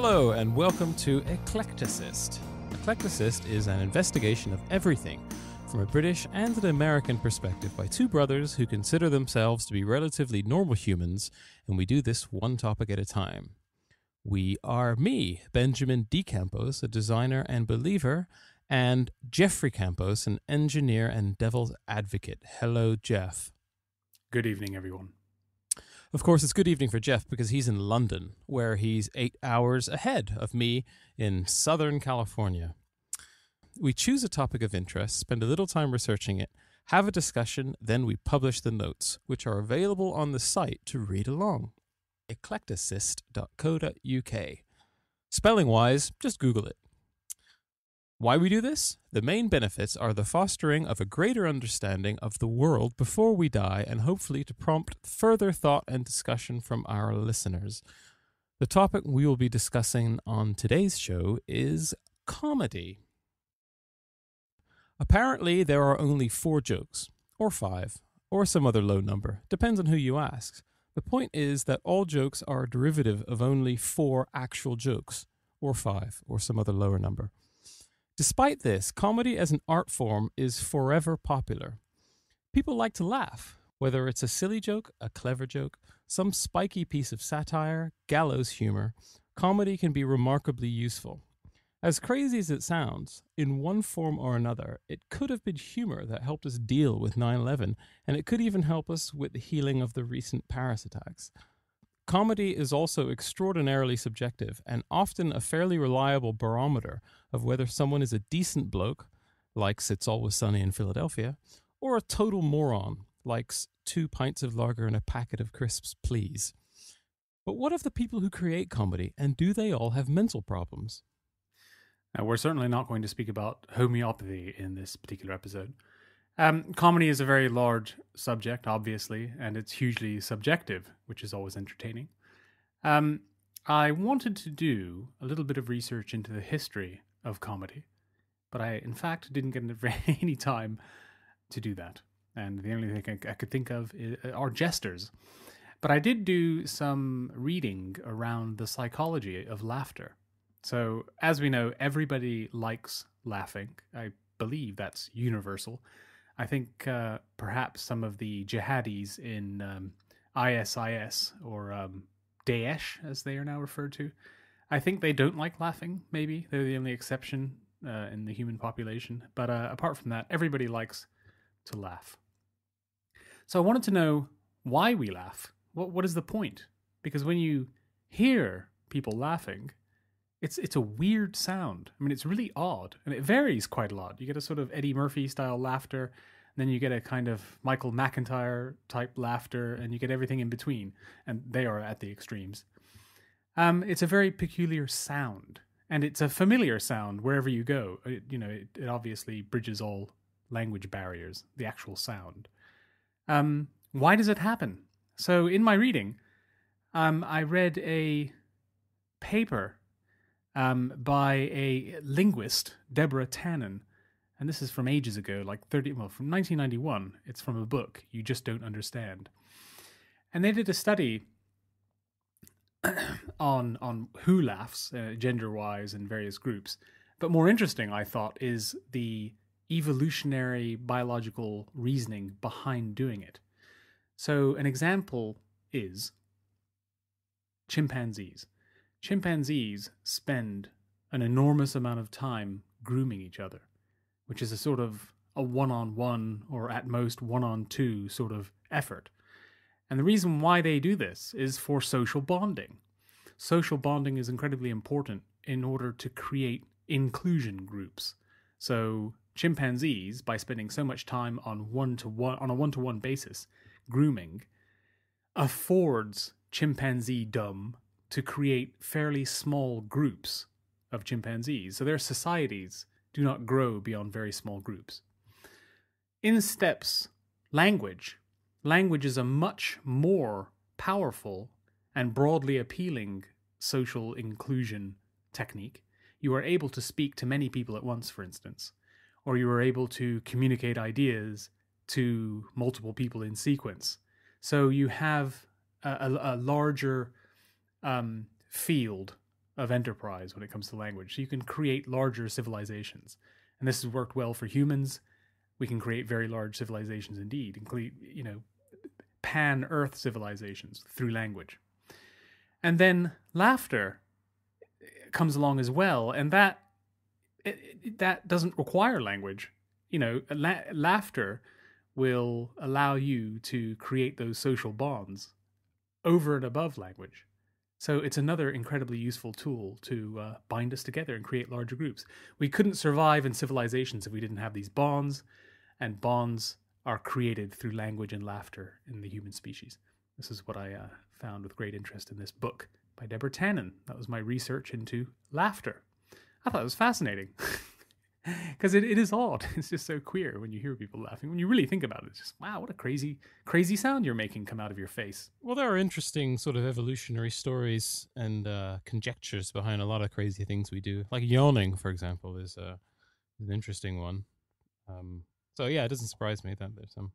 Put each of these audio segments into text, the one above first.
Hello, and welcome to Eclecticist. Eclecticist is an investigation of everything from a British and an American perspective by two brothers who consider themselves to be relatively normal humans, and we do this one topic at a time. We are me, Benjamin D. Campos, a designer and believer, and Jeffrey Campos, an engineer and devil's advocate. Hello, Jeff. Good evening, everyone. Of course, it's good evening for Jeff because he's in London, where he's eight hours ahead of me in Southern California. We choose a topic of interest, spend a little time researching it, have a discussion, then we publish the notes, which are available on the site to read along. eclecticist.co.uk. Spelling wise, just Google it. Why we do this? The main benefits are the fostering of a greater understanding of the world before we die and hopefully to prompt further thought and discussion from our listeners. The topic we will be discussing on today's show is comedy. Apparently, there are only four jokes, or five, or some other low number, depends on who you ask. The point is that all jokes are derivative of only four actual jokes, or five, or some other lower number. Despite this, comedy as an art form is forever popular. People like to laugh, whether it's a silly joke, a clever joke, some spiky piece of satire, gallows humor. Comedy can be remarkably useful. As crazy as it sounds, in one form or another, it could have been humor that helped us deal with 9 11, and it could even help us with the healing of the recent Paris attacks. Comedy is also extraordinarily subjective and often a fairly reliable barometer of whether someone is a decent bloke, like It's Always Sunny in Philadelphia, or a total moron, like two pints of lager and a packet of crisps, please. But what of the people who create comedy, and do they all have mental problems? Now, we're certainly not going to speak about homeopathy in this particular episode. Um, comedy is a very large subject, obviously, and it's hugely subjective, which is always entertaining. Um, I wanted to do a little bit of research into the history of comedy, but I, in fact, didn't get any time to do that. And the only thing I, could think of is, are jesters. But I did do some reading around the psychology of laughter. So, as we know, everybody likes laughing. I believe that's universal. I think uh, perhaps some of the jihadis in um, ISIS or um, Daesh, as they are now referred to, I think they don't like laughing. Maybe they're the only exception uh, in the human population. But uh, apart from that, everybody likes to laugh. So I wanted to know why we laugh. What what is the point? Because when you hear people laughing, it's it's a weird sound. I mean, it's really odd, and it varies quite a lot. You get a sort of Eddie Murphy style laughter, and then you get a kind of Michael McIntyre type laughter, and you get everything in between, and they are at the extremes. Um, it's a very peculiar sound, and it's a familiar sound wherever you go. It, you know, it, it obviously bridges all language barriers. The actual sound. Um, why does it happen? So in my reading, um, I read a paper um, by a linguist, Deborah Tannen. And this is from ages ago, like 30, well, from 1991. It's from a book, You Just Don't Understand. And they did a study on on who laughs, uh, gender wise, in various groups. But more interesting, I thought, is the evolutionary biological reasoning behind doing it. So, an example is chimpanzees. Chimpanzees spend an enormous amount of time grooming each other, which is a sort of a one on one or at most one on two sort of effort. And the reason why they do this is for social bonding. Social bonding is incredibly important in order to create inclusion groups. So chimpanzees, by spending so much time on one to one on a one to one basis, grooming, affords chimpanzee dumb to create fairly small groups of chimpanzees. So their societies do not grow beyond very small groups. In steps language. Language is a much more powerful and broadly appealing social inclusion technique. You are able to speak to many people at once, for instance, or you are able to communicate ideas to multiple people in sequence. So you have a, a, a larger um, field of enterprise when it comes to language. So you can create larger civilizations. And this has worked well for humans. We can create very large civilizations indeed, include, you know, pan earth civilizations through language. And then laughter comes along as well, and that it, it, that doesn't require language. You know, la- laughter will allow you to create those social bonds over and above language. So it's another incredibly useful tool to uh, bind us together and create larger groups. We couldn't survive in civilizations if we didn't have these bonds, and bonds are created through language and laughter in the human species. This is what I uh, found with great interest in this book by Deborah Tannen. That was my research into laughter. I thought it was fascinating. because it, it is odd. It's just so queer when you hear people laughing. When you really think about it, it's just wow, what a crazy, crazy sound you're making come out of your face. Well, there are interesting sort of evolutionary stories and uh, conjectures behind a lot of crazy things we do. Like yawning, for example, is a uh, an interesting one. Um, so yeah, it doesn't surprise me that there's some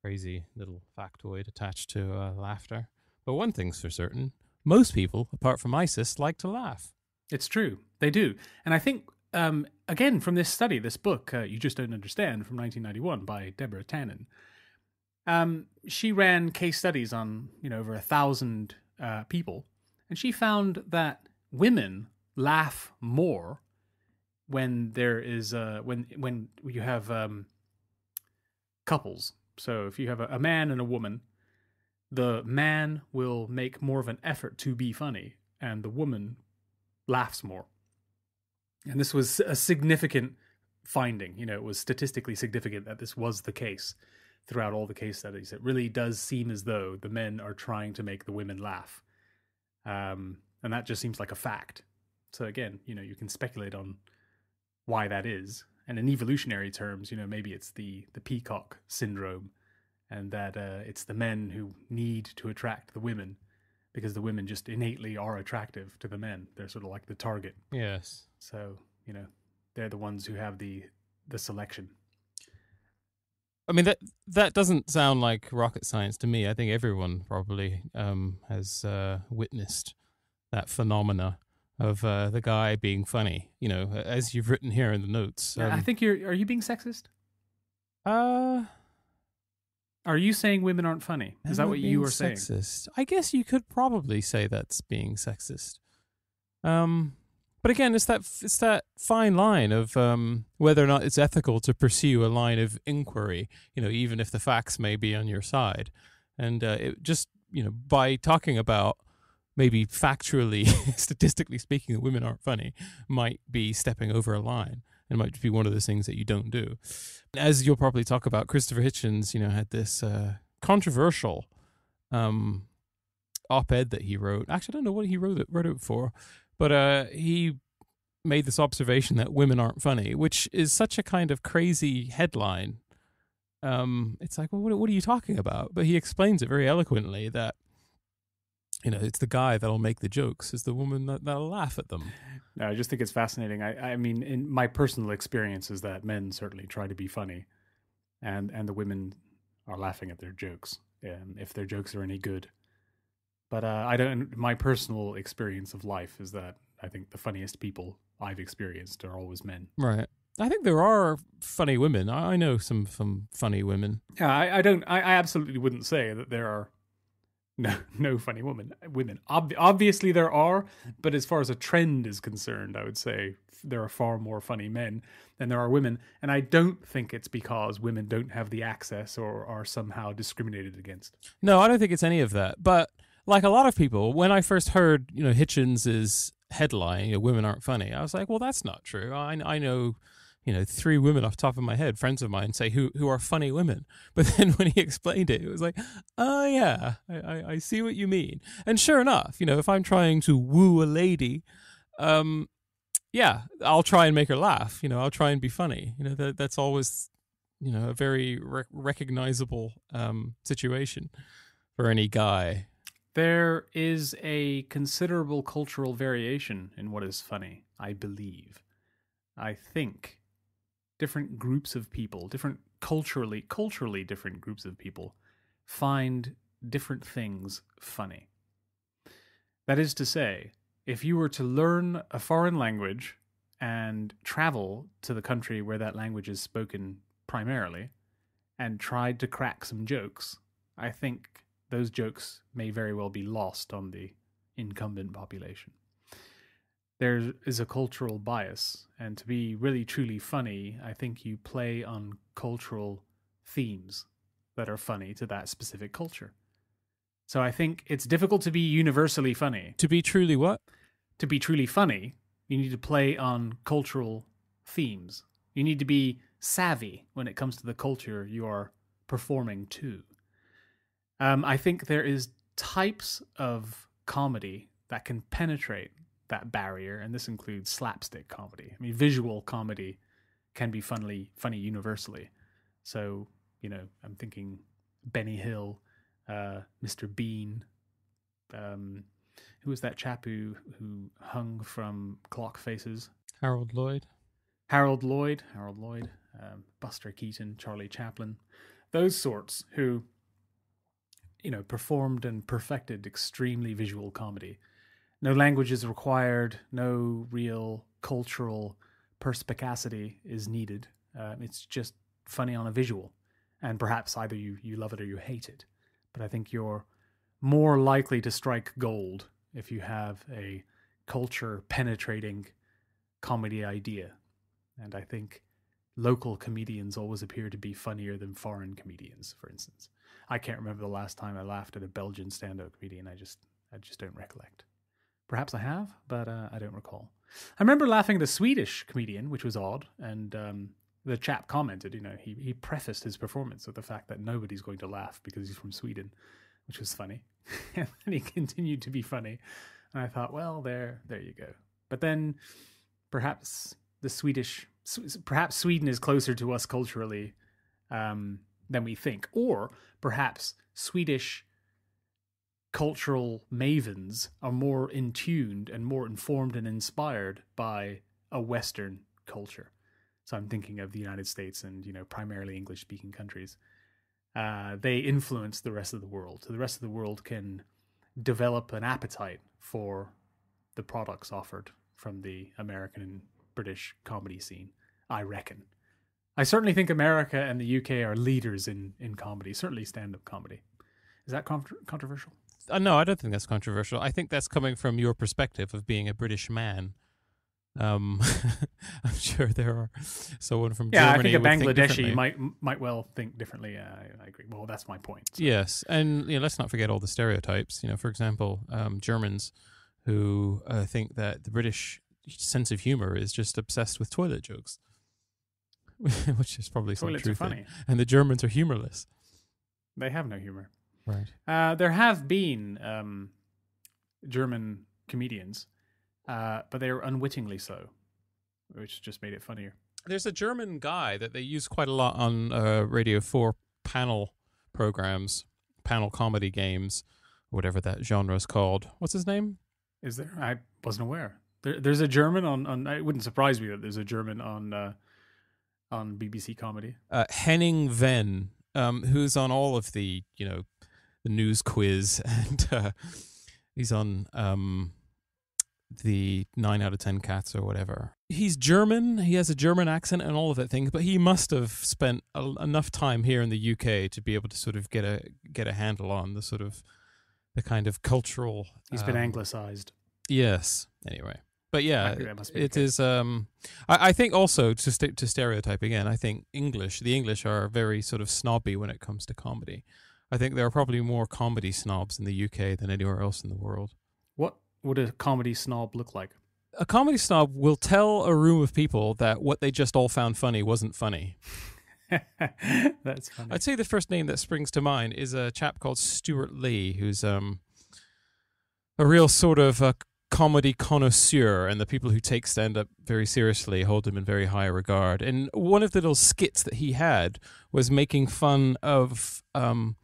crazy little factoid attached to uh, laughter. But one thing's for certain: most people, apart from ISIS, like to laugh. It's true, they do, and I think um, again, from this study, this book, uh, You Just Don't Understand, from 1991 by Deborah Tannen, um, she ran case studies on, you know, over a thousand uh, people, and she found that women laugh more when there is, uh, when, when you have um, couples. So if you have a, a man and a woman, the man will make more of an effort to be funny, and the woman laughs more. And this was a significant finding. You know, it was statistically significant that this was the case throughout all the case studies. It really does seem as though the men are trying to make the women laugh. Um, and that just seems like a fact. So again, you know, you can speculate on why that is. And in evolutionary terms, you know, maybe it's the the peacock syndrome, and that uh, it's the men who need to attract the women because the women just innately are attractive to the men. They're sort of like the target. Yes. So you know, they're the ones who have the the selection. I mean that that doesn't sound like rocket science to me. I think everyone probably um, has uh, witnessed that phenomena of uh, the guy being funny. You know, as you've written here in the notes. Um, I think you're. Are you being sexist? Uh are you saying women aren't funny? Is that what you were sexist? saying? I guess you could probably say that's being sexist. Um, but again, it's that it's that fine line of um, whether or not it's ethical to pursue a line of inquiry. You know, even if the facts may be on your side, and uh, it just you know by talking about maybe factually, statistically speaking, that women aren't funny, might be stepping over a line. It might be one of those things that you don't do. As you'll probably talk about, Christopher Hitchens, you know, had this uh, controversial um, op-ed that he wrote. Actually, I don't know what he wrote it wrote it for, but uh, he made this observation that women aren't funny, which is such a kind of crazy headline. Um, it's like, well, what, what are you talking about? But he explains it very eloquently that you know, it's the guy that'll make the jokes, It's the woman that, that'll laugh at them. No, I just think it's fascinating. I, I mean, in my personal experience is that men certainly try to be funny, and and the women are laughing at their jokes, and if their jokes are any good. But uh, I don't. My personal experience of life is that I think the funniest people I've experienced are always men. Right. I think there are funny women. I, I know some some funny women. Yeah, I, I don't. I, I absolutely wouldn't say that there are no, no funny women. Women. Ob- obviously, there are, but as far as a trend is concerned, I would say there are far more funny men than there are women. And I don't think it's because women don't have the access or are somehow discriminated against. No, I don't think it's any of that. But like a lot of people, when I first heard, you know, Hitchens's headline, you know, "Women aren't funny," I was like, "Well, that's not true." I, I know you know, three women off top of my head, friends of mine, say who who are funny women. But then when he explained it, it was like, oh yeah, I, I, I see what you mean. And sure enough, you know, if I'm trying to woo a lady, um, yeah, I'll try and make her laugh. You know, I'll try and be funny. You know, that that's always, you know, a very re- recognizable um, situation for any guy. There is a considerable cultural variation in what is funny, I believe. I think different groups of people, different culturally culturally different groups of people find different things funny. That is to say, if you were to learn a foreign language and travel to the country where that language is spoken primarily and tried to crack some jokes, I think those jokes may very well be lost on the incumbent population. There is a cultural bias, and to be really truly funny, I think you play on cultural themes that are funny to that specific culture. So I think it's difficult to be universally funny. To be truly what? To be truly funny, you need to play on cultural themes. You need to be savvy when it comes to the culture you are performing to. Um, I think there is types of comedy that can penetrate that barrier, and this includes slapstick comedy. I mean, visual comedy can be funny, funny universally. So, you know, I'm thinking Benny Hill, uh, Mr. Bean. Um, who was that chap who who hung from clock faces? Harold Lloyd. Harold Lloyd, Harold Lloyd, um, Buster Keaton, Charlie Chaplin, those sorts who, you know, performed and perfected extremely visual comedy. No language is required. No real cultural perspicacity is needed. Um, it's just funny on a visual, and perhaps either you you love it or you hate it. But I think you're more likely to strike gold if you have a culture penetrating comedy idea. And I think local comedians always appear to be funnier than foreign comedians, for instance. I can't remember the last time I laughed at a Belgian stand-up comedian. I just I just don't recollect. Perhaps I have, but uh, I don't recall. I remember laughing at a Swedish comedian, which was odd, and um, the chap commented, you know, he he prefaced his performance with the fact that nobody's going to laugh because he's from Sweden, which was funny. and then he continued to be funny. And I thought, well, there there you go. But then perhaps the Swedish perhaps Sweden is closer to us culturally um, than we think, or perhaps Swedish cultural mavens are more in tuned and more informed and inspired by a Western culture. So I'm thinking of the United States and you know primarily English speaking countries. Uh, they influence the rest of the world. So the rest of the world can develop an appetite for the products offered from the American and British comedy scene. I reckon. I certainly think America and the UK are leaders in in comedy. Certainly stand up comedy. Is that controversial? Uh, no, I don't think that's controversial. I think that's coming from your perspective of being a British man. Um, I'm sure there are someone from yeah, Germany. I think a Bangladeshi think might might well think differently. Uh, I, I, agree. Well, that's my point. So. Yes, and you know, let's not forget all the stereotypes. You know, for example, um, Germans who uh, think that the British sense of humor is just obsessed with toilet jokes, which is probably some truth. Funny. And the Germans are humorless. They have no humor. Right. Uh, there have been um, German comedians uh, but they were unwittingly so, which just made it funnier. There's a German guy that they use quite a lot on uh, Radio 4 panel programs, panel comedy games, whatever that genre is called. What's his name? Is there? I wasn't aware. There, there's a German on, on. It wouldn't surprise me that there's a German on uh, on BBC comedy. Uh, Henning Wehn, um, who's on all of the you know the news quiz, and uh, he's on um, the nine out of ten cats or whatever. He's German. He has a German accent and all of that thing, but he must have spent a, enough time here in the UK to be able to sort of get a get a handle on the sort of the kind of cultural. He's um, been anglicized. Yes. Anyway, but yeah, it is. Um, I, I think also to st- to stereotype again. I think English, the English are very sort of snobby when it comes to comedy. I think there are probably more comedy snobs in the UK than anywhere else in the world. What would a comedy snob look like? A comedy snob will tell a room of people that what they just all found funny wasn't funny. That's funny. I'd say the first name that springs to mind is a chap called Stewart Lee, who's um a real sort of a comedy connoisseur, and the people who take stand up very seriously hold him in very high regard. And one of the little skits that he had was making fun of um,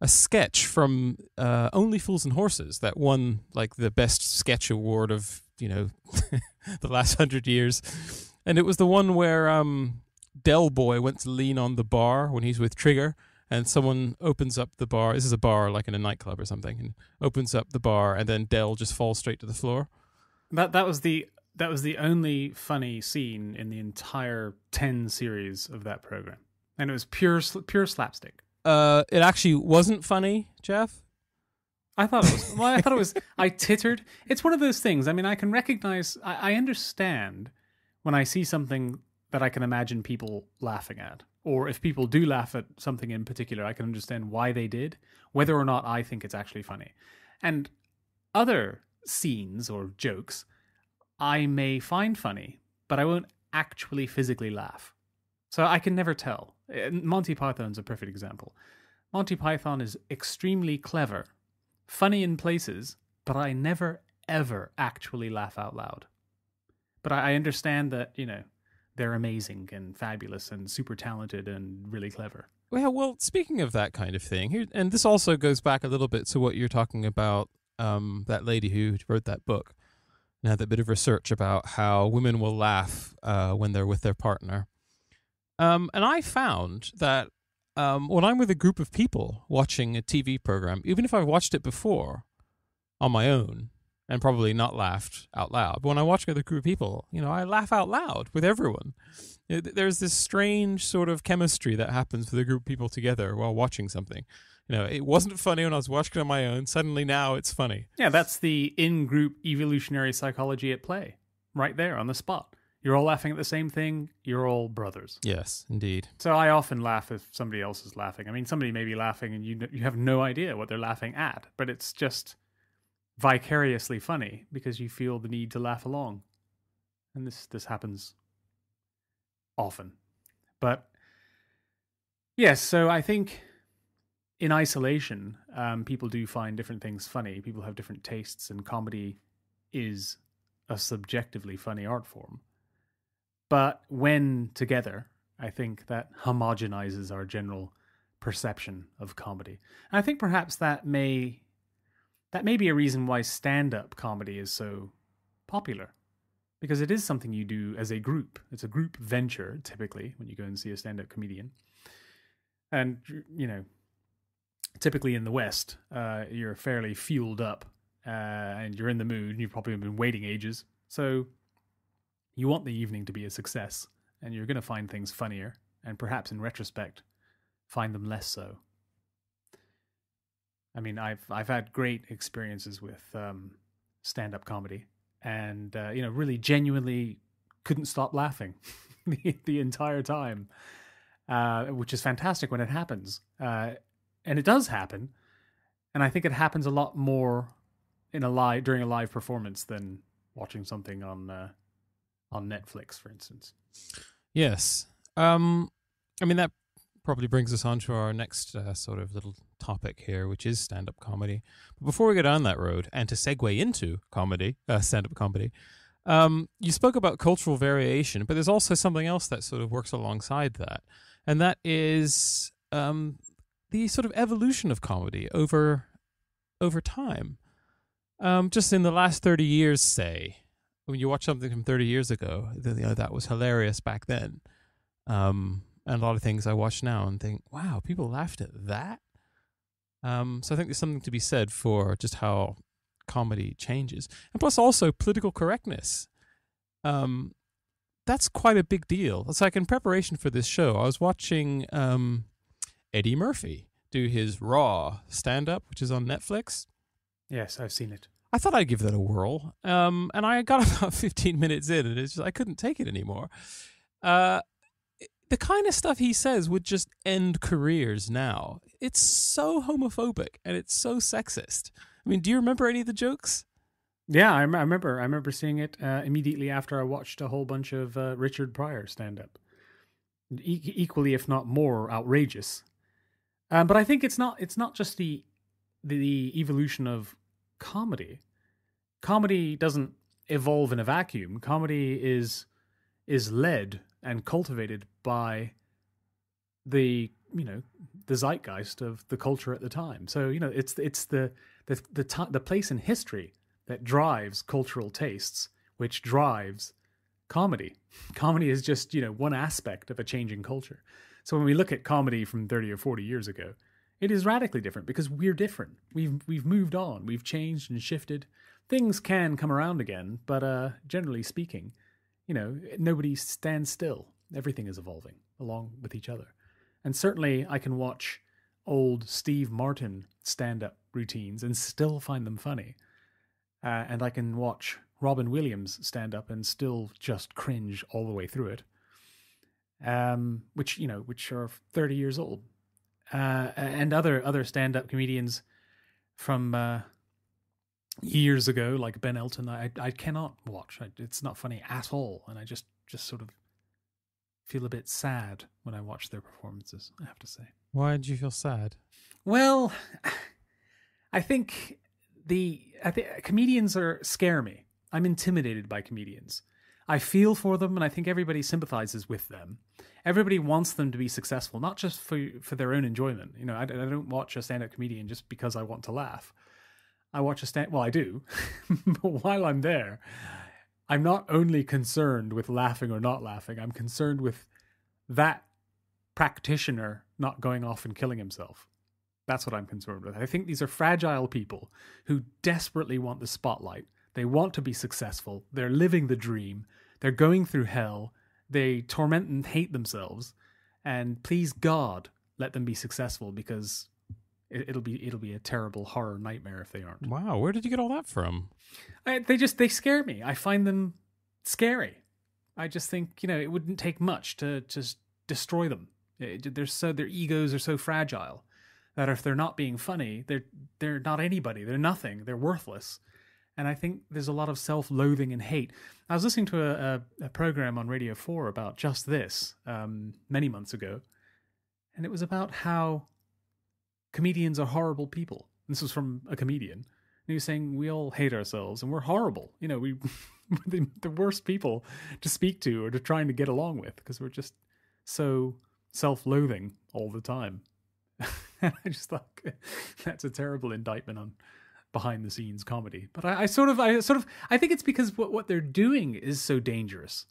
a sketch from uh, Only Fools and Horses that won like the best sketch award of you know the last hundred years, and it was the one where um, Del Boy went to lean on the bar when he's with Trigger, and someone opens up the bar. This is a bar like in a nightclub or something, and opens up the bar, and then Del just falls straight to the floor. That that was the that was the only funny scene in the entire ten series of that program, and it was pure pure slapstick. Uh, it actually wasn't funny, Jeff. I thought it was. Well, I thought it was. I tittered. It's one of those things. I mean, I can recognize. I, I understand when I see something that I can imagine people laughing at, or if people do laugh at something in particular, I can understand why they did, whether or not I think it's actually funny. And other scenes or jokes, I may find funny, but I won't actually physically laugh. So I can never tell. Uh, Monty Python's a perfect example. Monty Python is extremely clever, funny in places, but I never ever actually laugh out loud. But I understand that, you know, they're amazing and fabulous and super talented and really clever. Well, well, speaking of that kind of thing, and this also goes back a little bit to what you're talking about. Um, that lady who wrote that book and had that bit of research about how women will laugh uh, when they're with their partner. Um, and I found that um, when I'm with a group of people watching a TV program, even if I've watched it before on my own and probably not laughed out loud, but when I watch with a group of people, you know, I laugh out loud with everyone. There's this strange sort of chemistry that happens with a group of people together while watching something. You know, it wasn't funny when I was watching it on my own. Suddenly now it's funny. Yeah, that's the in group evolutionary psychology at play, right there on the spot. You're all laughing at the same thing, you're all brothers. Yes, indeed. So I often laugh if somebody else is laughing. I mean, somebody may be laughing and you you have no idea what they're laughing at, but it's just vicariously funny because you feel the need to laugh along. And this this happens often. But yes, so I think in isolation, um, people do find different things funny. People have different tastes, and comedy is a subjectively funny art form. But when together, I think that homogenizes our general perception of comedy. And I think perhaps that may that may be a reason why stand-up comedy is so popular. Because it is something you do as a group. It's a group venture typically when you go and see a stand-up comedian. And you know, typically in the West, uh, you're fairly fueled up uh, and you're in the mood and you've probably been waiting ages. So you want the evening to be a success and you're going to find things funnier and perhaps in retrospect find them less so. I mean, I've I've had great experiences with um, stand-up comedy, and uh, you know, really genuinely couldn't stop laughing the, the entire time, uh, which is fantastic when it happens, uh, and it does happen, and I think it happens a lot more in a live during a live performance than watching something on uh, on Netflix, for instance. Yes. Um, I mean, that probably brings us on to our next uh, sort of little topic here, which is stand up comedy. But before we go down that road and to segue into comedy, uh, stand up comedy, um, you spoke about cultural variation, but there's also something else that sort of works alongside that. And that is um, the sort of evolution of comedy over over time. Um, just in the last 30 years, say, when you watch something from 30 years ago, you know, that was hilarious back then. Um, and a lot of things I watch now and think, wow, people laughed at that. Um, so I think there's something to be said for just how comedy changes, and plus also political correctness. Um, that's quite a big deal. It's like in preparation for this show, I was watching um, Eddie Murphy do his Raw stand up, which is on Netflix. Yes, I've seen it. I thought I'd give that a whirl. Um, and I got about 15 minutes in and it's just, I couldn't take it anymore. Uh, the kind of stuff he says would just end careers now. It's so homophobic and it's so sexist. I mean, do you remember any of the jokes? Yeah, I, remember. I remember seeing it uh, immediately after I watched a whole bunch of uh, Richard Pryor stand up. E- equally, if not more, outrageous. Um, but I think it's not. It's not just the the evolution of comedy. Comedy doesn't evolve in a vacuum. Comedy is is led and cultivated by the you know the zeitgeist of the culture at the time. So you know it's it's the the the, ti the place in history that drives cultural tastes, which drives comedy. Comedy is just you know one aspect of a changing culture. So when we look at comedy from thirty or forty years ago, It is radically different because we're different. We've we've moved on. We've changed and shifted. Things can come around again, but uh, generally speaking, you know, nobody stands still. Everything is evolving along with each other. And certainly, I can watch old Steve Martin stand-up routines and still find them funny. Uh, and I can watch Robin Williams stand up and still just cringe all the way through it. Um, which you know, which are thirty years old, uh, and other other stand up comedians from uh, years ago, like Ben Elton, I I cannot watch. It's not funny at all, and I just just sort of feel a bit sad when I watch their performances. I have to say. Why do you feel sad? Well, I think the I think comedians are scare me. I'm intimidated by comedians. I feel for them, and I think everybody sympathizes with them. Everybody wants them to be successful, not just for for their own enjoyment. You know, I, I don't watch a stand-up comedian just because I want to laugh. I watch a stand. Well, I do, but while I'm there, I'm not only concerned with laughing or not laughing. I'm concerned with that practitioner not going off and killing himself. That's what I'm concerned with. I think these are fragile people who desperately want the spotlight they want to be successful. They're living the dream. They're going through hell. They torment and hate themselves. And please God, let them be successful because it, will be it'll be a terrible horror nightmare if they aren't. Wow, where did you get all that from? I, they just they scare me. I find them scary. I just think you know it wouldn't take much to just destroy them. It, they're so their egos are so fragile that if they're not being funny, they're they're not anybody. They're nothing. They're worthless. And I think there's a lot of self loathing and hate. I was listening to a, a, a, program on Radio 4 about just this um, many months ago, and it was about how comedians are horrible people. This was from a comedian. And he was saying, We all hate ourselves and we're horrible. You know, we, the, the worst people to speak to or to trying to get along with because we're just so self loathing all the time. And I just thought that's a terrible indictment on behind the scenes comedy. But I, I, sort of, I sort of, I think it's because what, what they're doing is so dangerous.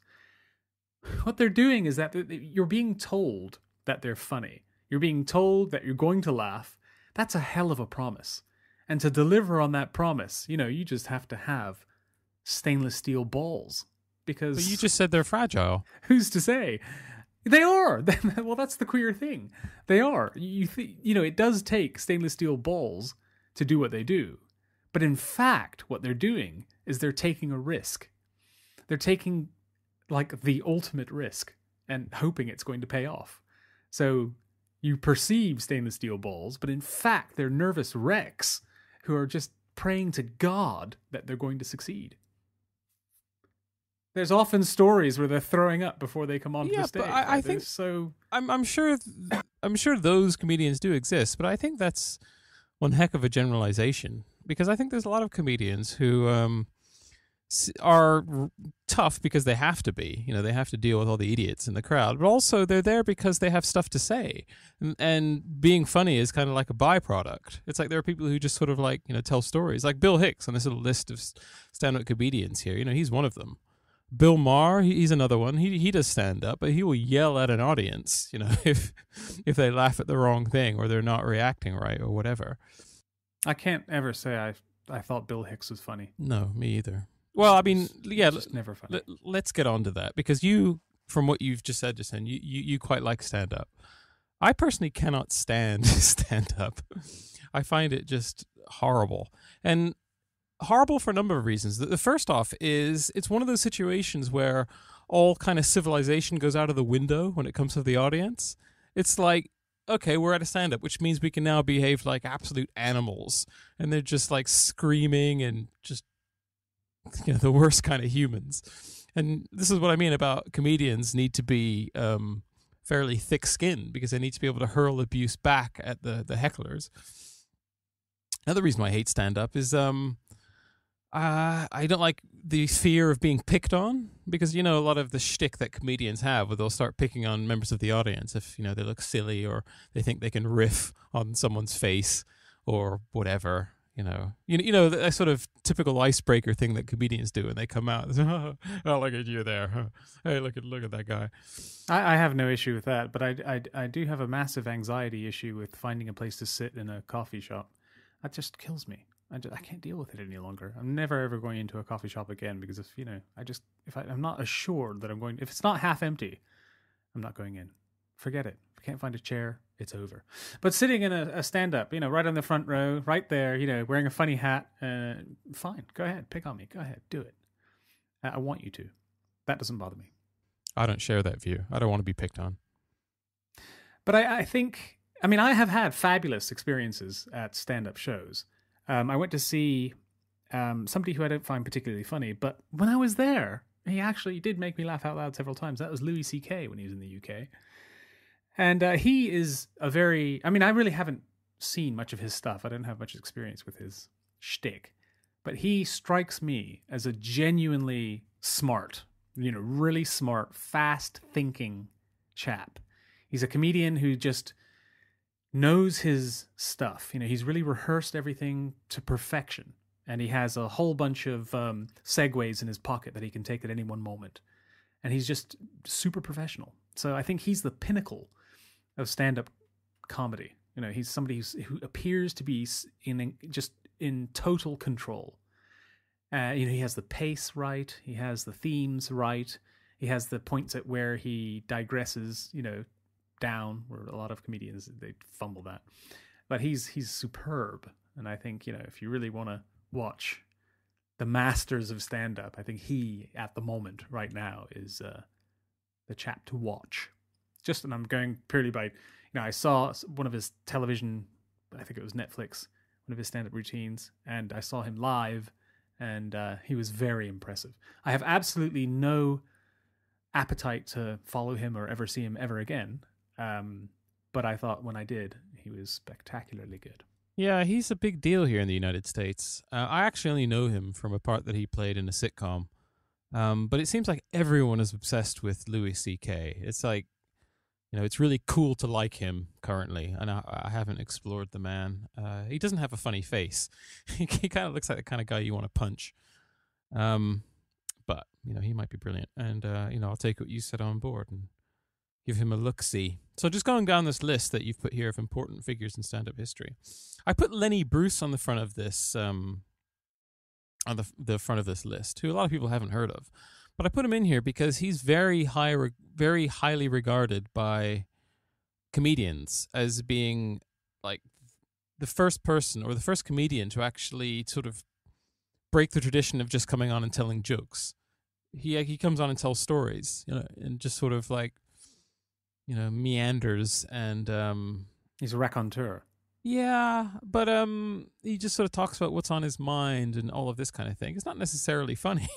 What they're doing is that you're being told that they're funny. You're being told that you're going to laugh. That's a hell of a promise. And to deliver on that promise, you know, you just have to have stainless steel balls because. But you just said they're fragile. Who's to say? They are. well, that's the queer thing. They are. You th- you know, it does take stainless steel balls to do what they do. But in fact, what they're doing is they're taking a risk. They're taking like the ultimate risk and hoping it's going to pay off. So you perceive stainless steel balls, but in fact, they're nervous wrecks who are just praying to God that they're going to succeed. There's often stories where they're throwing up before they come onto yeah, the stage. But I, I think so. I'm, I'm sure. I'm sure those comedians do exist, but I think that's one heck of a generalization because I think there's a lot of comedians who um, are tough because they have to be. You know, they have to deal with all the idiots in the crowd, but also they're there because they have stuff to say. And, and being funny is kind of like a byproduct. It's like there are people who just sort of like, you know, tell stories. Like Bill Hicks on this little list of stand up comedians here. You know, he's one of them. Bill Maher, he's another one. He he does stand up, but he will yell at an audience, you know, if if they laugh at the wrong thing or they're not reacting right or whatever. I can't ever say I I thought Bill Hicks was funny. No, me either. Well, I mean, yeah, just never funny. Let, us get on to that because you, from what you've just said, just then, you, you you quite like stand up. I personally cannot stand stand up. I find it just horrible and horrible for a number of reasons. The, the first off is it's one of those situations where all kind of civilization goes out of the window when it comes to the audience. It's like okay, we're at a stand up, which means we can now behave like absolute animals. And they're just like screaming and just, you know, the worst kind of humans. And this is what I mean about comedians need to be um, fairly thick skinned because they need to be able to hurl abuse back at the, the hecklers. Another reason why I hate stand up is um, uh, I don't like the fear of being picked on because you know a lot of the shtick that comedians have, where they'll start picking on members of the audience if you know they look silly or they think they can riff on someone's face or whatever. you know, you, you know, that sort of typical icebreaker thing that comedians do when they come out. oh, look at you there. Hey, look at look at that guy. I, I have no issue with that, but I, I, I do have a massive anxiety issue with finding a place to sit in a coffee shop. That just kills me. I, just, I can't deal with it any longer. I'm never ever going into a coffee shop again because if you know, I just if I, I'm not assured that I'm going, if it's not half empty, I'm not going in. Forget it. If I can't find a chair, it's over. But sitting in a, a stand up, you know, right on the front row, right there, you know, wearing a funny hat, uh, fine. Go ahead, pick on me. Go ahead, do it. I, I want you to. That doesn't bother me. I don't share that view. I don't want to be picked on. But I, I think, I mean, I have had fabulous experiences at stand up shows. Um, I went to see um, somebody who I don't find particularly funny, but when I was there, he actually did make me laugh out loud several times. That was Louis C.K. when he was in the UK. And uh, he is a very, I mean, I really haven't seen much of his stuff. I don't have much experience with his shtick, but he strikes me as a genuinely smart, you know, really smart, fast thinking chap. He's a comedian who just knows his stuff. You know, he's really rehearsed everything to perfection. And he has a whole bunch of um, segues in his pocket that he can take at any one moment. And he's just super professional. So I think he's the pinnacle of stand-up comedy. You know, he's somebody who appears to be in just in total control. Uh, you know, he has the pace right, he has the themes right, he has the points at where he digresses. You know, down where a lot of comedians they fumble that, but he's he's superb. And I think you know if you really want to watch the masters of stand-up, I think he at the moment right now is uh, the chap to watch just and I'm going purely by you know I saw one of his television I think it was Netflix one of his stand up routines and I saw him live and uh, he was very impressive. I have absolutely no appetite to follow him or ever see him ever again. Um, but I thought when I did, he was spectacularly good. Yeah, he's a big deal here in the United States. Uh, I actually only know him from a part that he played in a sitcom. Um, but it seems like everyone is obsessed with Louis C.K. It's like you know, it's really cool to like him currently, and I, I haven't explored the man. Uh, he doesn't have a funny face. he, kind of looks like the kind of guy you want to punch. Um, but you know, he might be brilliant, and uh, you know, I'll take what you said on board and give him a look see. So, just going down this list that you've put here of important figures in stand-up history, I put Lenny Bruce on the front of this. Um, on the the front of this list, who a lot of people haven't heard of. But I put him in here because he's very high, very highly regarded by comedians as being like the first person or the first comedian to actually sort of break the tradition of just coming on and telling jokes. He he comes on and tells stories, you know, and just sort of like you know meanders and um he's a raconteur. Yeah, but um he just sort of talks about what's on his mind and all of this kind of thing. It's not necessarily funny.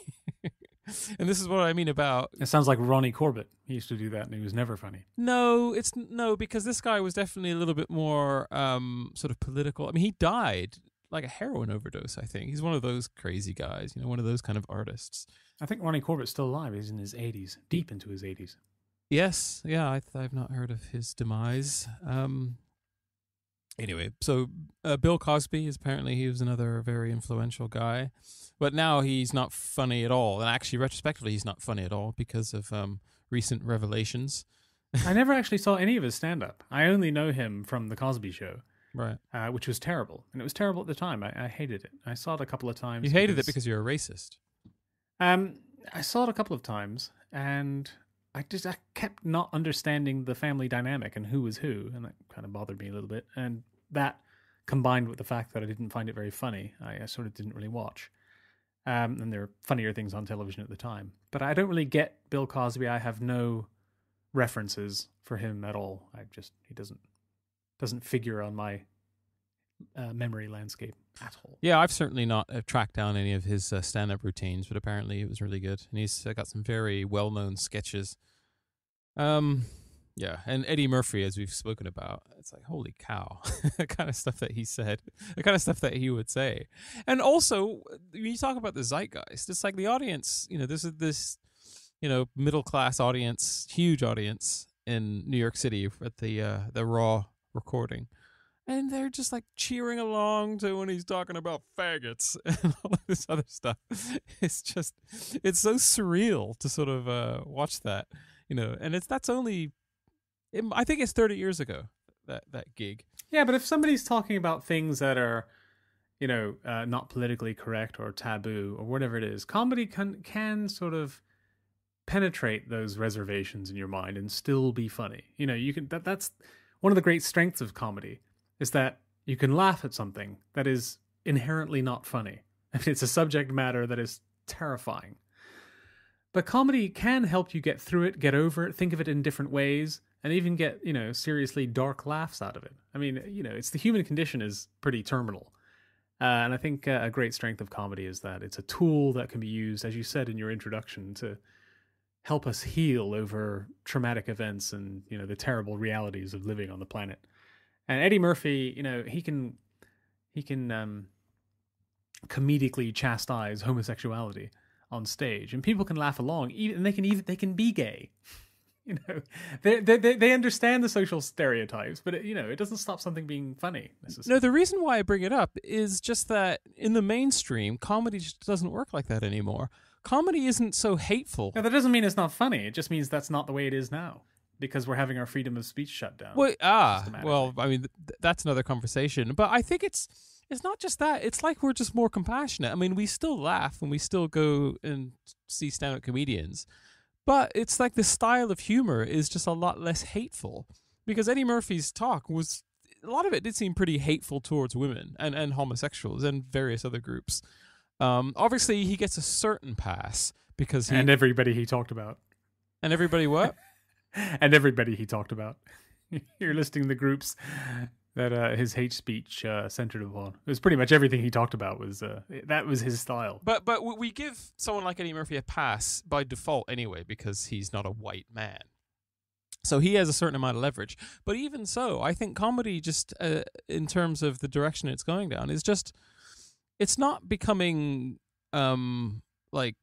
and this is what I mean about. It sounds like Ronnie Corbett. He used to do that, and he was never funny. No, it's no because this guy was definitely a little bit more um, sort of political. I mean, he died like a heroin overdose. I think he's one of those crazy guys. You know, one of those kind of artists. I think Ronnie Corbett's still alive. He's in his eighties, deep into his eighties. Yes, yeah, I, have not heard of his demise. Um, anyway, so uh, Bill Cosby is apparently he was another very influential guy. But now he's not funny at all. And actually, retrospectively, he's not funny at all because of um, recent revelations. I never actually saw any of his stand up. I only know him from The Cosby Show. Right. Uh, which was terrible. And it was terrible at the time. I, I, hated it. I saw it a couple of times. You hated because, it because you're a racist. Um, I saw it a couple of times and I just I kept not understanding the family dynamic and who was who. And that kind of bothered me a little bit. And that combined with the fact that I didn't find it very funny, I, I sort of didn't really watch. Um, and there are funnier things on television at the time. But I don't really get Bill Cosby. I have no references for him at all. I just he doesn't doesn't figure on my uh, memory landscape at all. Yeah, I've certainly not uh, tracked down any of his uh, stand-up routines, but apparently it was really good, and he's uh, got some very well-known sketches. Um, yeah, and Eddie Murphy, as we've spoken about, it's like holy cow, the kind of stuff that he said, the kind of stuff that he would say, and also when you talk about the zeitgeist, it's like the audience. You know, this is this, you know, middle class audience, huge audience in New York City at the uh, the Raw recording, and they're just like cheering along to when he's talking about faggots and all this other stuff. It's just, it's so surreal to sort of uh, watch that, you know. And it's that's only, it, I think it's thirty years ago that that gig. Yeah, but if somebody's talking about things that are, you know, uh, not politically correct or taboo or whatever it is, comedy can can sort of penetrate those reservations in your mind and still be funny. You know, you can that that's one of the great strengths of comedy is that you can laugh at something that is inherently not funny. Mean, it's a subject matter that is terrifying. But comedy can help you get through it, get over it, think of it in different ways, and even get, you know, seriously dark laughs out of it. I mean, you know, it's the human condition is pretty terminal. Uh, and I think uh, a great strength of comedy is that it's a tool that can be used, as you said in your introduction, to help us heal over traumatic events and you know the terrible realities of living on the planet. And Eddie Murphy, you know, he can he can um, comedically chastise homosexuality on stage, and people can laugh along. Even they can even they can be gay. You know, they they they understand the social stereotypes, but it, you know, it doesn't stop something being funny. No, the reason why I bring it up is just that in the mainstream, comedy just doesn't work like that anymore comedy isn't so hateful. Now, that doesn't mean it's not funny. It just means that's not the way it is now because we're having our freedom of speech shut down. Well, ah, well, I mean, th- that's another conversation. But I think it's it's not just that. It's like we're just more compassionate. I mean, we still laugh and we still go and see stand-up comedians, but it's like the style of humor is just a lot less hateful because Eddie Murphy's talk was a lot of it did seem pretty hateful towards women and and homosexuals and various other groups. Um, obviously, he gets a certain pass because he and everybody he talked about, and everybody what, and everybody he talked about. You're listing the groups that uh, his hate speech uh, centered upon. It was pretty much everything he talked about was uh, that was his style. But but we give someone like Eddie Murphy a pass by default anyway because he's not a white man. So he has a certain amount of leverage. But even so, I think comedy just uh, in terms of the direction it's going down is just it's not becoming um like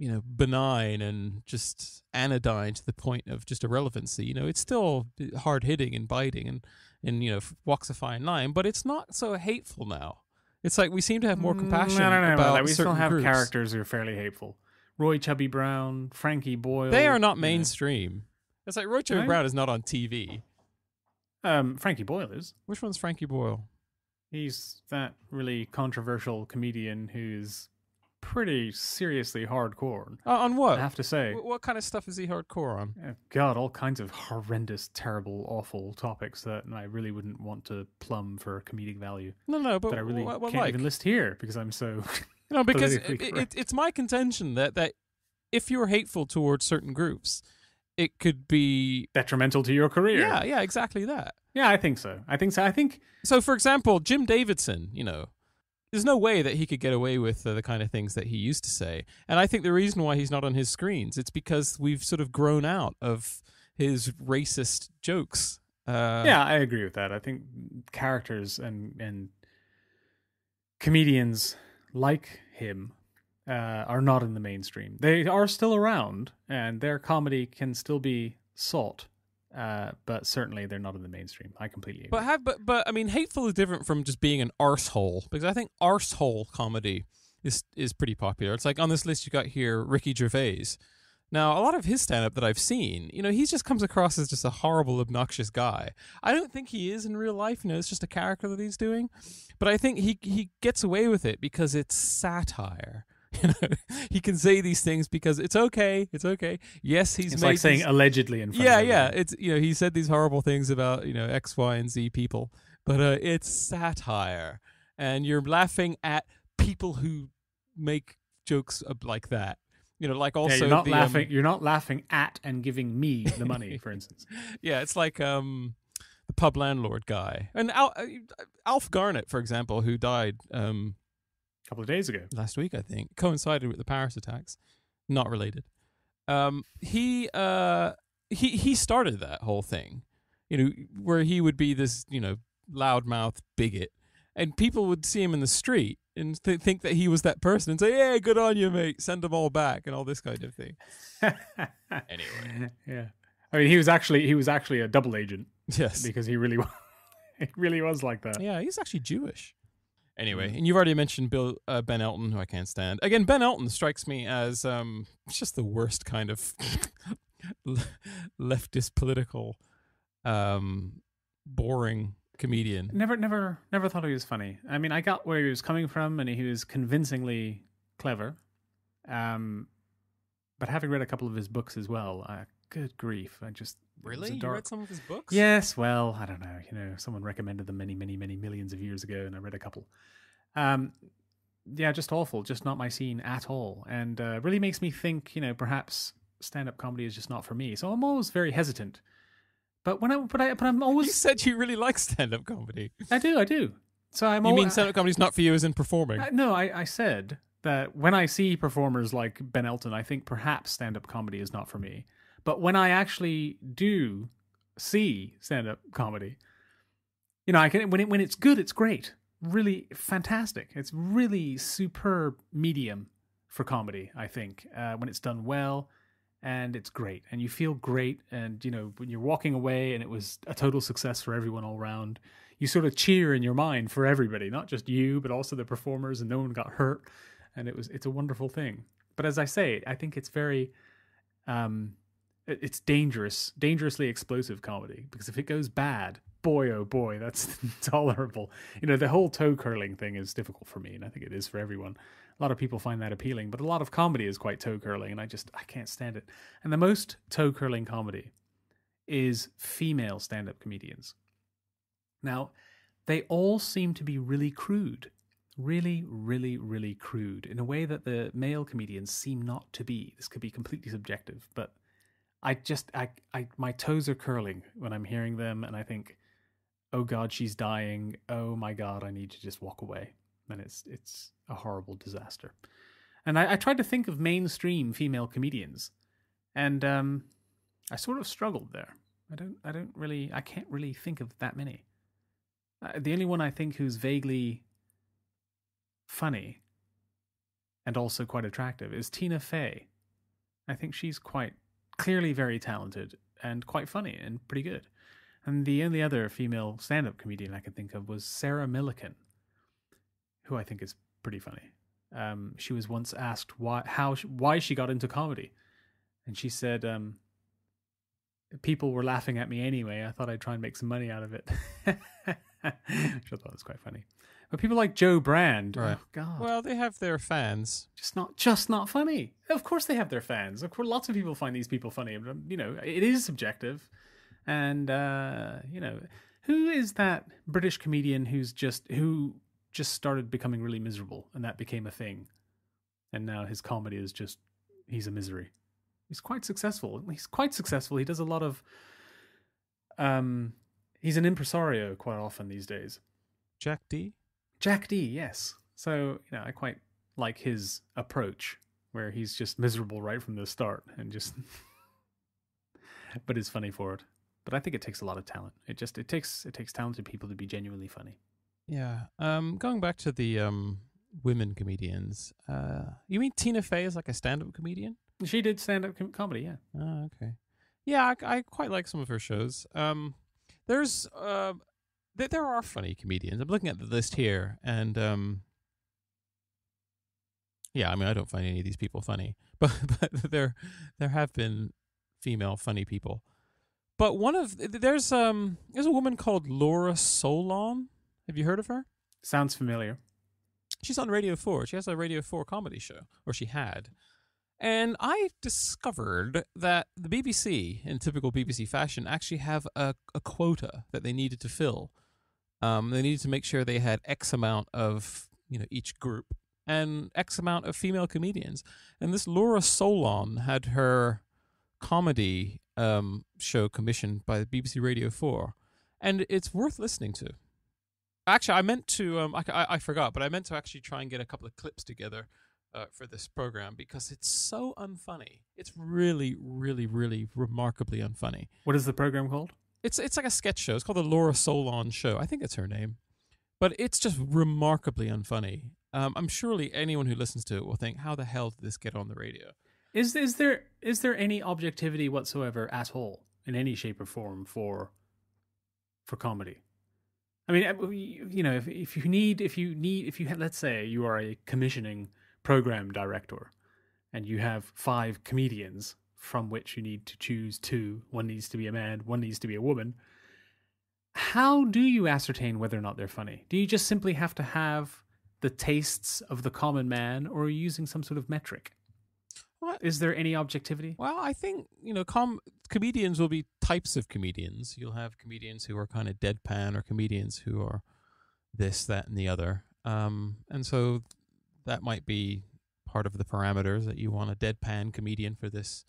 you know benign and just anodyne to the point of just irrelevancy. You know it's still hard hitting and biting and and you know walks a fine line but it's not so hateful now. It's like we seem to have more mm, compassion no, no, no, about no, we still have groups. characters who are fairly hateful. Roy chubby brown frankie boyle they are not mainstream. It's like roy chubby brown is not on tv um frankie boyle is. Which one's frankie boyle? He's that really controversial comedian who's pretty seriously hardcore. Uh, on what? I have to say. W- what kind of stuff is he hardcore on? Oh, God, all kinds of horrendous, terrible, awful topics that I really wouldn't want to plumb for comedic value. No, no, but that I really what, what can't like? even list here because I'm so. no, because it, it, it's my contention that that if you're hateful towards certain groups, it could be detrimental to your career. Yeah, yeah, exactly that. Yeah, I think so. I think so. I think so. For example, Jim Davidson, you know, there's no way that he could get away with uh, the kind of things that he used to say. And I think the reason why he's not on his screens, it's because we've sort of grown out of his racist jokes. Uh, yeah, I agree with that. I think characters and and comedians like him uh, are not in the mainstream. They are still around, and their comedy can still be sought uh, but certainly they're not in the mainstream. I completely agree. But have but but I mean, hateful is different from just being an arsehole because I think arsehole comedy is is pretty popular. It's like on this list you got here Ricky Gervais. Now, a lot of his stand up that I've seen, you know, he just comes across as just a horrible, obnoxious guy. I don't think he is in real life, you know, it's just a character that he's doing. But I think he he gets away with it because it's satire. You know, he can say these things because it's okay. It's okay. Yes, he's it's like these, saying allegedly in front. Yeah, of yeah. It's you know he said these horrible things about you know X, Y, and Z people, but uh, it's satire, and you're laughing at people who make jokes like that. You know, like also yeah, you're not the, laughing. Um, you're not laughing at and giving me the money, for instance. Yeah, it's like um, the pub landlord guy and Al- uh, Alf Garnett, for example, who died um, couple of days ago. Last week, I think, coincided with the Paris attacks. Not related. Um, he uh, he he started that whole thing, you know, where he would be this, you know, loudmouth bigot, and people would see him in the street and th- think that he was that person and say, "Yeah, good on you, mate. Send them all back," and all this kind of thing. anyway, yeah. I mean, he was actually he was actually a double agent. Yes, because he really it really was like that. Yeah, he's actually Jewish. Anyway, and you've already mentioned Bill uh, Ben Elton, who I can't stand. Again, Ben Elton strikes me as um, just the worst kind of leftist political, um, boring comedian. Never, never, never thought he was funny. I mean, I got where he was coming from, and he was convincingly clever. Um, but having read a couple of his books as well, uh, good grief! I just Really, you read some of his books? Yes, well, I don't know. You know, someone recommended them many, many, many millions of years ago, and I read a couple. Um, yeah, just awful. Just not my scene at all, and uh, really makes me think. You know, perhaps stand-up comedy is just not for me. So I'm always very hesitant. But when I, but I, but I'm always You said you really like stand-up comedy. I do, I do. So I'm. You mean stand-up comedy's not for you as in performing? uh, no, I, I said that when I see performers like Ben Elton, I think perhaps stand up comedy is not for me. But when I actually do see stand up comedy, you know, I can when it when it's good, it's great, really fantastic. It's really superb medium for comedy. I think uh, when it's done well. And it's great, and you feel great, and you know when you're walking away, and it was a total success for everyone all around you sort of cheer in your mind for everybody, not just you, but also the performers, and no one got hurt, and it was it's a wonderful thing. But as I say, I think it's very, um, it's dangerous, dangerously explosive comedy because if it goes bad, boy oh boy, that's tolerable. You know, the whole toe curling thing is difficult for me, and I think it is for everyone. A lot of people find that appealing, but a lot of comedy is quite toe curling, and I just I can't stand it. And the most toe curling comedy is female stand up comedians. Now, they all seem to be really crude. Really, really, really crude in a way that the male comedians seem not to be. This could be completely subjective, but I just, I, I, my toes are curling when I'm hearing them, and I think, oh God, she's dying. Oh my God, I need to just walk away. And it's, it's a horrible disaster. And I, I tried to think of mainstream female comedians, and um, I sort of struggled there. I don't, I don't really, I can't really think of that many. Uh, the only one I think who's vaguely funny and also quite attractive is Tina Fey. I think she's quite clearly very talented and quite funny and pretty good. And the only other female stand up comedian I could think of was Sarah Millican, who I think is pretty funny. Um, she was once asked why how why she got into comedy, and she said, um, "People were laughing at me anyway. I thought I'd try and make some money out of it." Which I thought was quite funny. But people like Jo Brand, Right. oh god, Well, they have their fans. just not just not funny. Of course they have their fans. Of course, lots of people find these people funny. But you know, it is subjective. And uh, you know, who is that British comedian who's just who just started becoming really miserable, and that became a thing, and now his comedy is just he's a misery. He's quite successful. He's quite successful. He does a lot of. Um, he's an impresario quite often these days. Jack Dee. Jack Dee, yes. So, you know, I quite like his approach where he's just miserable right from the start and just but is funny for it. But I think it takes a lot of talent. It just it takes it takes talented people to be genuinely funny. Yeah. Um, going back to the um women comedians. Uh, you mean Tina Fey is like a stand-up comedian? She did stand up com- comedy, yeah. Oh, okay. Yeah, I, I quite like some of her shows. Um, there's uh, th- there are funny comedians. I'm looking at the list here, and um, yeah, I mean, I don't find any of these people funny, but but there there have been female funny people. But one of there's um there's a woman called Laura Solon. Have you heard of her? Sounds familiar. She's on Radio 4. She has a Radio 4 comedy show, or she had. And I discovered that the BBC, in typical BBC fashion, actually have a, a quota that they needed to fill. Um, they needed to make sure they had X amount of, you know, each group and X amount of female comedians. And this Laura Solon had her comedy um, show commissioned by the BBC Radio 4. And it's worth listening to. Actually, I meant to. Um, I, I, I forgot, but I meant to actually try and get a couple of clips together uh, for this program because it's so unfunny. It's really, really, really remarkably unfunny. What is the program called? It's it's like a sketch show. It's called the Laura Solon Show. I think it's her name, but it's just remarkably unfunny. Um, I'm surely anyone who listens to it will think, "How the hell did this get on the radio?" Is is there is there any objectivity whatsoever at all in any shape or form for for comedy? I mean, uh, you know, if if you need, if you need, if you let's say you are a commissioning program director, and you have five comedians from which you need to choose two. One needs to be a man, one needs to be a woman. How do you ascertain whether or not they're funny? Do you just simply have to have the tastes of the common man, or are you using some sort of metric? What? Is there any objectivity? Well, I think you know, com- comedians will be types of comedians. You'll have comedians who are kind of deadpan, or comedians who are this, that, and the other. Um, and so that might be part of the parameters that you want a deadpan comedian for this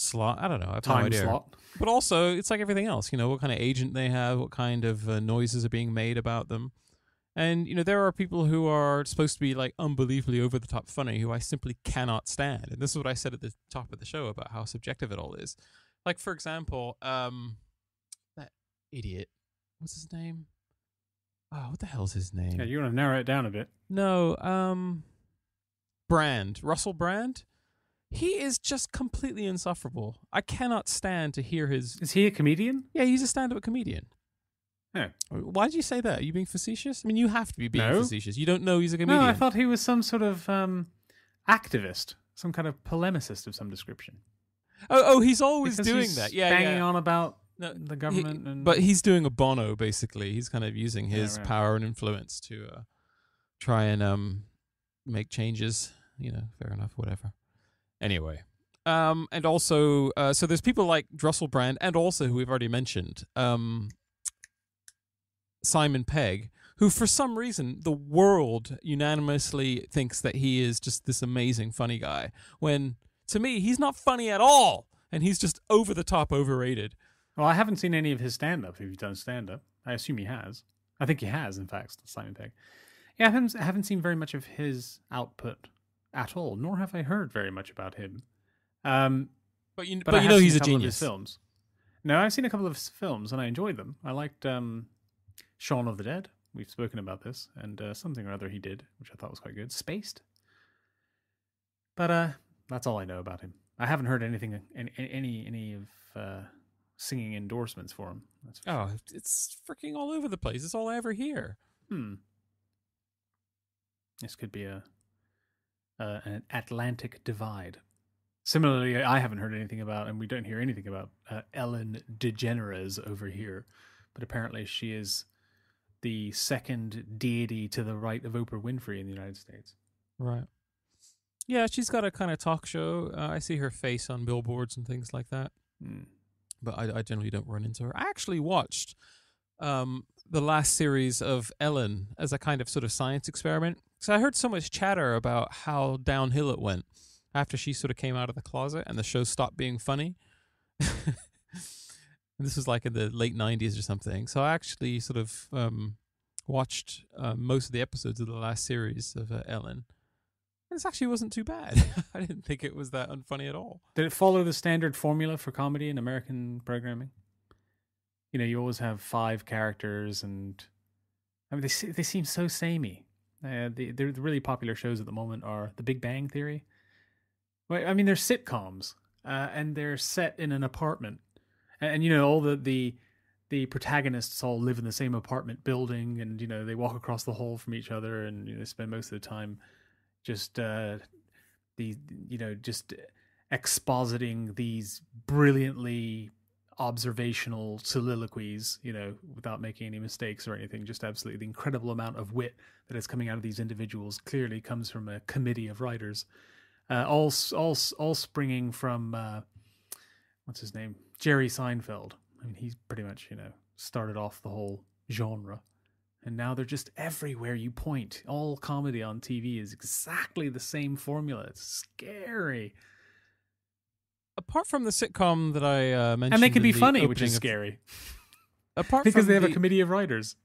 slot. I don't know. I have no Time idea. slot. But also, it's like everything else. You know, what kind of agent they have, what kind of uh, noises are being made about them. And you know, there are people who are supposed to be like unbelievably over the top funny who I simply cannot stand. And this is what I said at the top of the show about how subjective it all is. Like for example, um that idiot. What's his name? Oh, what the hell's his name? Yeah, you want to narrow it down a bit. No, um Brand. Russell Brand? He is just completely insufferable. I cannot stand to hear his Is he a comedian? Yeah, he's a stand up comedian. Yeah. Why did you say that? Are you being facetious? I mean, you have to be being No. facetious. You don't know he's a comedian. No, I thought he was some sort of um, activist, some kind of polemicist of some description. oh, oh, he's always Because doing he's that. Yeah, banging yeah. on about No, the he- government and but he's doing a Bono basically. He's kind of using Yeah, his right. power and influence to uh, try and um, make changes. You know, fair enough, whatever. Anyway, um, and also, uh, so there's people like Russell Brand, and also who we've already mentioned, um, Simon Pegg, who for some reason the world unanimously thinks that he is just this amazing funny guy. When to me, he's not funny at all, and he's just over the top overrated. well, I haven't seen any of his stand up. If he's done stand up, I assume he has. I think he has, in fact, Simon Pegg. Yeah, I haven't, I haven't seen very much of his output at all, nor have I heard very much about him. Um, But you, but, but, you know he's a, his genius. films. No, I've seen a couple of his films and I enjoyed them. I liked um, Shaun of the Dead. We've spoken about this, and uh, something or other he did, which I thought was quite good. Spaced. But uh, that's all I know about him. I haven't heard anything, any, any, any of uh, singing endorsements for him. For Oh, it's freaking all over the place. It's all I ever hear. Hmm. This could be a uh, an Atlantic divide. Similarly, I haven't heard anything about, and we don't hear anything about uh, Ellen DeGeneres over here. But apparently, she is the second deity to the right of Oprah Winfrey in the United States. Right. Yeah, she's got a kind of talk show. Uh, I see her face on billboards and things like that, Hmm. but I, I generally don't run into her. I actually watched um, the last series of Ellen as a kind of sort of science experiment. So I heard so much chatter about how downhill it went after she sort of came out of the closet and the show stopped being funny. this was like in the late 90s or something. So I actually sort of um, watched uh, most of the episodes of the last series of uh, Ellen. And this actually wasn't too bad. I didn't think it was that unfunny at all. Did it follow the standard formula for comedy in American programming? You know, you always have five characters, and I mean, they they seem so samey. Uh, the, the really popular shows at the moment are The Big Bang Theory. Well, I mean, they're sitcoms, uh, and they're set in an apartment, and, and you know, all the the the protagonists all live in the same apartment building, and you know, they walk across the hall from each other, and you know, spend most of the time just uh, the you know just expositing these brilliantly observational soliloquies you know without making any mistakes or anything just absolutely the incredible amount of wit that is coming out of these individuals clearly comes from a committee of writers uh, all all all springing from uh, what's his name Jerry Seinfeld I mean he's pretty much you know started off the whole genre and now they're just everywhere you point. All comedy on TV is exactly the same formula. It's scary. Apart from the sitcom that I uh, mentioned, And they can be the funny, which is of- scary. apart Because they have a committee of writers.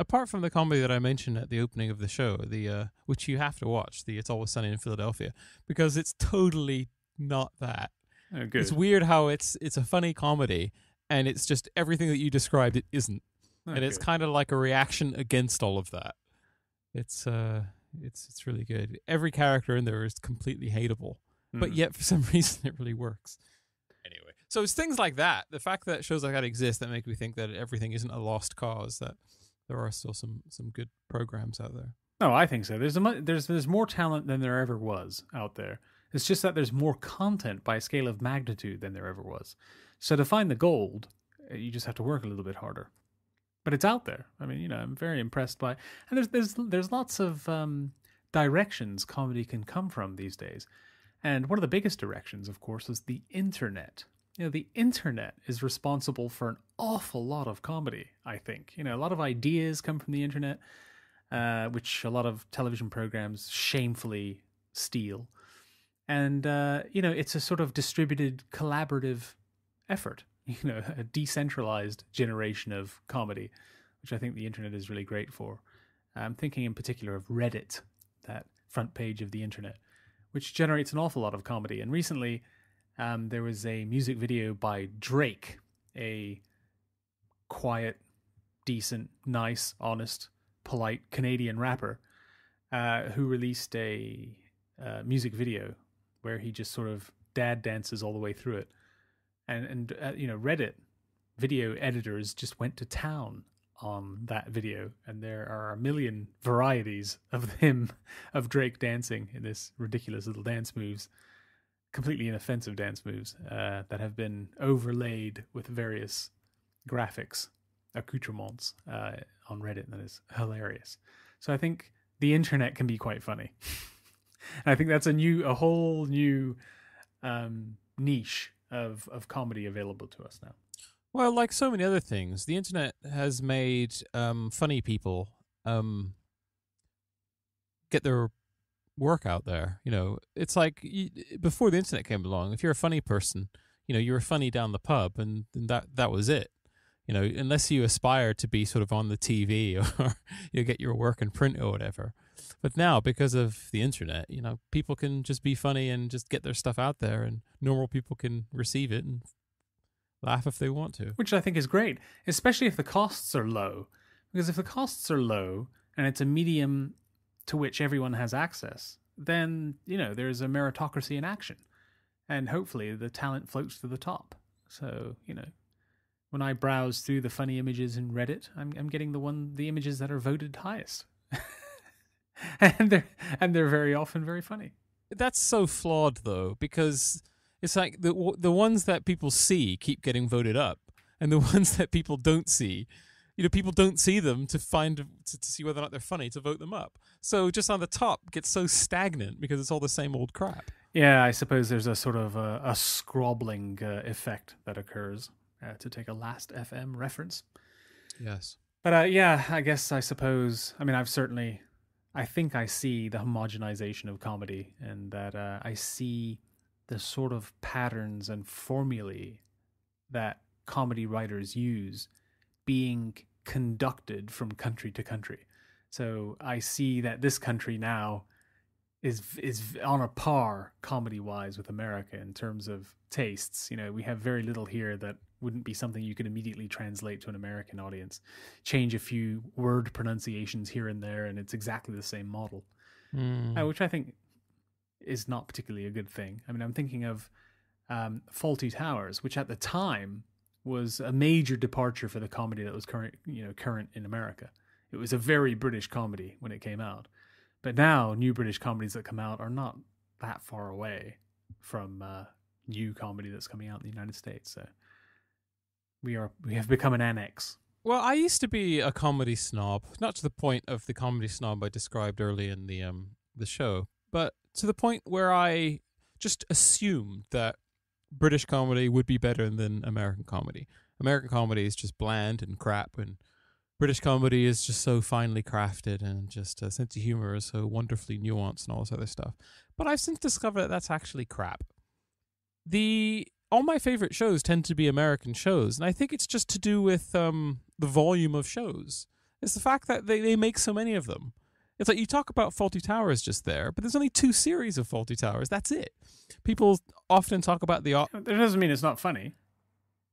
apart from the comedy that I mentioned at the opening of the show, the uh, which you have to watch, the "It's Always Sunny in Philadelphia," because it's totally not that. Oh, good. It's weird how it's it's a funny comedy, and it's just everything that you described. It isn't, Oh, and it's kind of like a reaction against all of that. It's uh, it's it's really good. Every character in there is completely hateable, but Mm. yet for some reason it really works. Anyway, so it's things like that. The fact that shows like that exist that make me think that everything isn't a lost cause. That there are still some some good programs out there. No, I think so. There's a mu- there's there's more talent than there ever was out there. It's just that there's more content by a scale of magnitude than there ever was. So to find the gold, uh, you just have to work a little bit harder. But it's out there. I mean, you know, I'm very impressed by, and there's there's there's lots of um, directions comedy can come from these days. And one of the biggest directions, of course, is the internet. You know, the internet is responsible for an awful lot of comedy, I think. You know, a lot of ideas come from the internet, uh, which a lot of television programs shamefully steal. And, uh, you know, it's a sort of distributed, collaborative effort, you know, a decentralized generation of comedy, which I think the internet is really great for. I'm thinking in particular of Reddit, that front page of the internet, which generates an awful lot of comedy. And recently, um, there was a music video by Drake, a quiet, decent, nice, honest, polite Canadian rapper, uh, who released a uh, music video where he just sort of dad dances all the way through it. And and uh, you know, Reddit video editors just went to town on that video, and there are a million varieties of him, of Drake dancing in this ridiculous little dance moves, completely inoffensive dance moves uh, that have been overlaid with various graphics, accoutrements uh, on Reddit. That is hilarious. So I think the internet can be quite funny, and I think that's a new, a whole new um, niche of of comedy available to us now. Well, like so many other things, the internet has made um, funny people um, get their work out there. You know, it's like you, before the internet came along. If you're a funny person, you know, you were funny down the pub, and, and that that was it. You know, unless you aspire to be sort of on the TV or you get your work in print or whatever. But now, because of the internet, you know, people can just be funny and just get their stuff out there, and normal people can receive it and laugh if they want to. which I think is great, especially if the costs are low. Because if the costs are low and it's a medium to which everyone has access, then you know there's a meritocracy in action, and hopefully the talent floats to the top. So you know, when I browse through the funny images in Reddit, I'm I'm getting the one the images that are voted highest, and they're and they're very often very funny. That's so flawed though, because it's like the the ones that people see keep getting voted up, and the ones that people don't see, you know, people don't see them to find to, to see whether or not they're funny to vote them up. So just on the top gets so stagnant because it's all the same old crap. Yeah, I suppose there's a sort of a, a scrobbling uh, effect that occurs. Uh, to take a Last.fm reference. Yes. But uh, yeah, I guess I suppose. I mean, I've certainly, I think I see the homogenization of comedy, and that uh, I see the sort of patterns and formulae that comedy writers use being conducted from country to country. So I see that this country now is is on a par comedy wise with America in terms of tastes. You know, we have very little here that wouldn't be something you could immediately translate to an American audience. Change a few word pronunciations here and there, and it's exactly the same model, Mm. uh, which I think is not particularly a good thing. I mean, I'm thinking of um, Fawlty Towers, which at the time was a major departure for the comedy that was current, you know, current in America. It was a very British comedy when it came out, but now new British comedies that come out are not that far away from uh, new comedy that's coming out in the United States. So we are we have become an annex. Well, I used to be a comedy snob, not to the point of the comedy snob I described early in the um the show, but to the point where I just assumed that British comedy would be better than American comedy. American comedy is just bland and crap, and British comedy is just so finely crafted, and just a sense of humor is so wonderfully nuanced and all this other stuff. But I've since discovered that that's actually crap. The all my favorite shows tend to be American shows, and I think it's just to do with um, the volume of shows. It's the fact that they, they make so many of them. It's like you talk about Fawlty Towers just there, but there's only two series of Fawlty Towers. That's it. People often talk about the That doesn't mean it's not funny.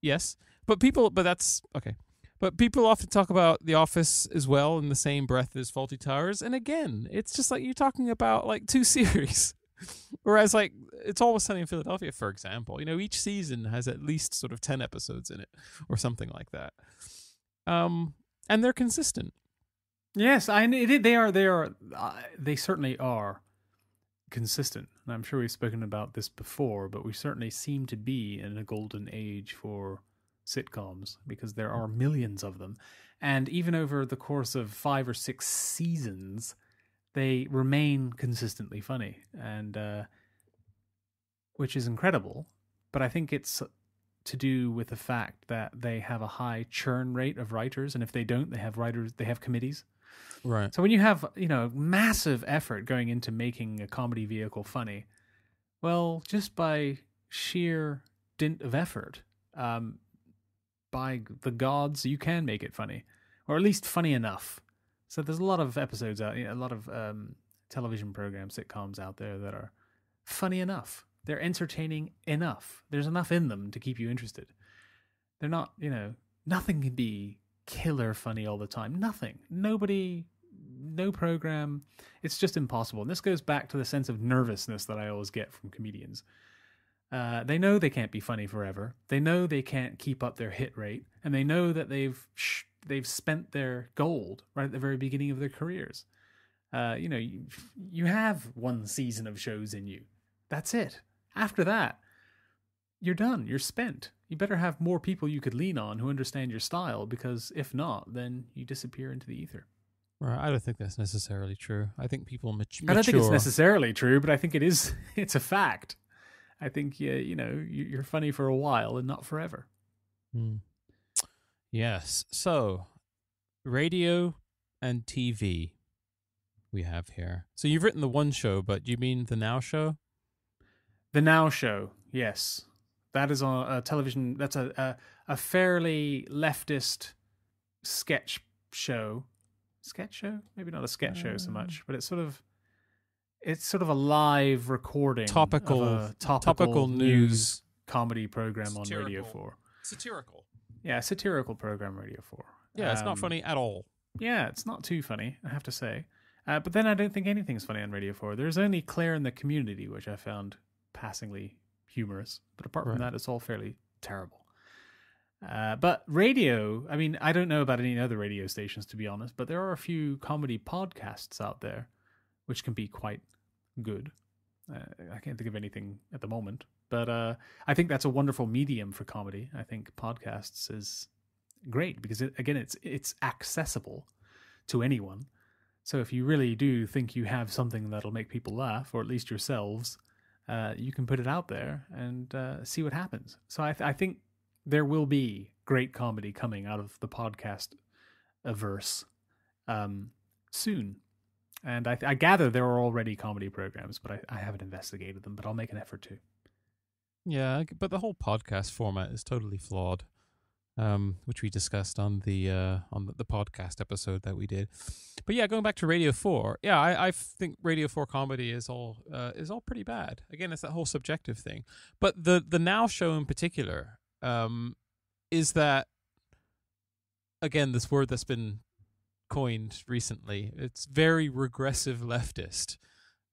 yes, but people, but that's okay. But people often talk about The Office as well in the same breath as Fawlty Towers, and again, it's just like you're talking about like two series. Whereas, like, it's always sunny in Philadelphia, for example. You know, each season has at least sort of ten episodes in it, or something like that. Um, and they're consistent. Yes, I they are. They are. Uh, they certainly are consistent. And I'm sure we've spoken about this before, but we certainly seem to be in a golden age for sitcoms because there are millions of them, and even over the course of five or six seasons, they remain consistently funny, and uh, which is incredible. But I think it's to do with the fact that they have a high churn rate of writers, and if they don't, they have writers. They have committees. Right. So when you have you know massive effort going into making a comedy vehicle funny, well, just by sheer dint of effort, um, by the gods, you can make it funny, or at least funny enough. So there's a lot of episodes out, a lot of um, television programs, sitcoms out there that are funny enough. They're entertaining enough. There's enough in them to keep you interested. They're not, you know, nothing can be killer funny all the time. Nothing. Nobody, no program. It's just impossible. And this goes back to the sense of nervousness that I always get from comedians. Uh, they know they can't be funny forever. They know they can't keep up their hit rate, and they know that they've they've spent their gold right at the very beginning of their careers. Uh, you know, you, you have one season of shows in you. That's it. After that, you're done. You're spent. You better have more people you could lean on who understand your style, because if not, then you disappear into the ether. Right. I don't think that's necessarily true. I think people mat- I don't think it's necessarily true, but I think it is. It's a fact. I think yeah, you know, you- you're funny for a while and not forever. Hmm. Yes. So, radio and TV we have here. So you've written the one show, but you mean the Now show? The Now Show, yes, that is on a television. That's a a, a fairly leftist sketch show. Sketch show? Maybe not a sketch show so much, but it's sort of it's sort of a live recording, of Topical- a topical, topical news news. comedy program on Radio Four. Satirical. Yeah, satirical program Radio Four. Yeah, it's not Um, funny at all. Yeah, it's not too funny, I have to say. Uh, but then I don't think anything's funny on Radio 4. There's only Claire in the Community, which I found passingly humorous. But apart from Right. that, it's all fairly terrible. Uh, but radio, I mean, I don't know about any other radio stations, to be honest, but there are a few comedy podcasts out there which can be quite good. Uh, I can't think of anything at the moment, but uh, I think that's a wonderful medium for comedy. I think podcasts is great because it, again, it's it's accessible to anyone. So if you really do think you have something that'll make people laugh, or at least yourselves, uh, you can put it out there and uh, see what happens. So I, th- I think there will be great comedy coming out of the podcast averse um, soon. And I, I gather there are already comedy programs, but I, I haven't investigated them. But I'll make an effort to. Yeah, but the whole podcast format is totally flawed, um, which we discussed on the uh, on the podcast episode that we did. But yeah, going back to Radio Four, yeah, I, I think Radio Four comedy is all uh, is all pretty bad. Again, it's that whole subjective thing. But the the Now show in particular um, is that again this word that's been coined recently. It's very regressive leftist,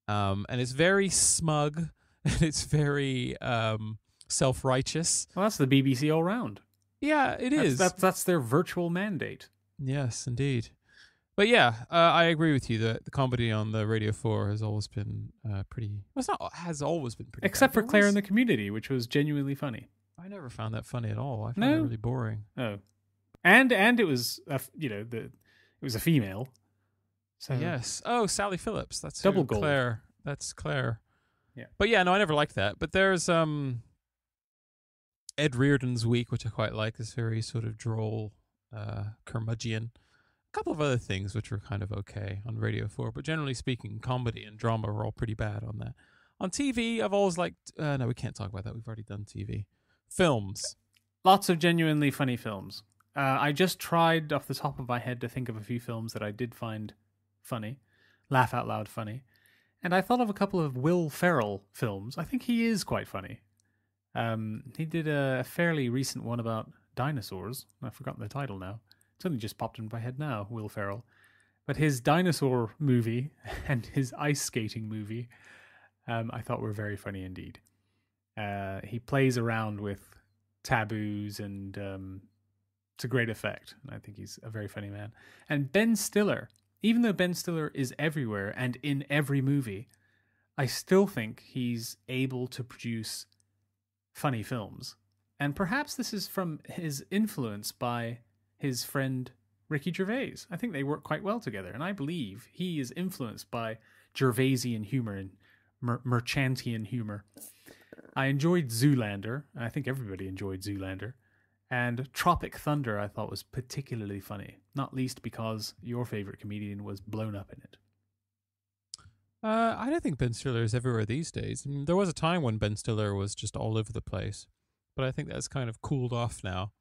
um, and it's very smug and it's very um, self righteous. Well, that's the BBC all round. Yeah, it That's, is. that's that's their virtual mandate. Yes, indeed. But yeah, uh, I agree with you that the comedy on the Radio Four has always been uh, pretty. Well, it's not has always been pretty. Except bad, for Claire in the Community, which was genuinely funny. I never found that funny at all. I found No? it really boring. Oh, and and it was a you know the it was a female. So Yes. Oh, Sally Phillips. That's Double gold. Claire. That's Claire. Yeah. But yeah, no, I never liked that. But there's um Ed Reardon's Week, which I quite like. This very sort of droll, uh, curmudgeon. Couple of other things which were kind of okay on Radio Four, but generally speaking, comedy and drama were all pretty bad on that. On TV, I've always liked. Uh, no, we can't talk about that. We've already done TV. Films. lots of genuinely funny films. Uh, I just tried off the top of my head to think of a few films that I did find funny, laugh out loud funny, and I thought of a couple of Will Ferrell films. I think he is quite funny. Um, he did a fairly recent one about dinosaurs. I've forgotten the title now. It's only just popped into my head now. Will Ferrell, but his dinosaur movie and his ice skating movie, um, I thought were very funny indeed. Uh, he plays around with taboos and um, to great effect. I think he's a very funny man. And Ben Stiller, even though Ben Stiller is everywhere and in every movie, I still think he's able to produce funny films. And perhaps this is from his influence by his friend Ricky Gervais. I think they work quite well together. And I believe he is influenced by Gervaisian humor and mer- Merchantian humor. I enjoyed Zoolander, and I think everybody enjoyed Zoolander. And Tropic Thunder, I thought was particularly funny, not least because your favorite comedian was blown up in it. Uh, I don't think Ben Stiller is everywhere these days. I mean, there was a time when Ben Stiller was just all over the place, but I think that's kind of cooled off now.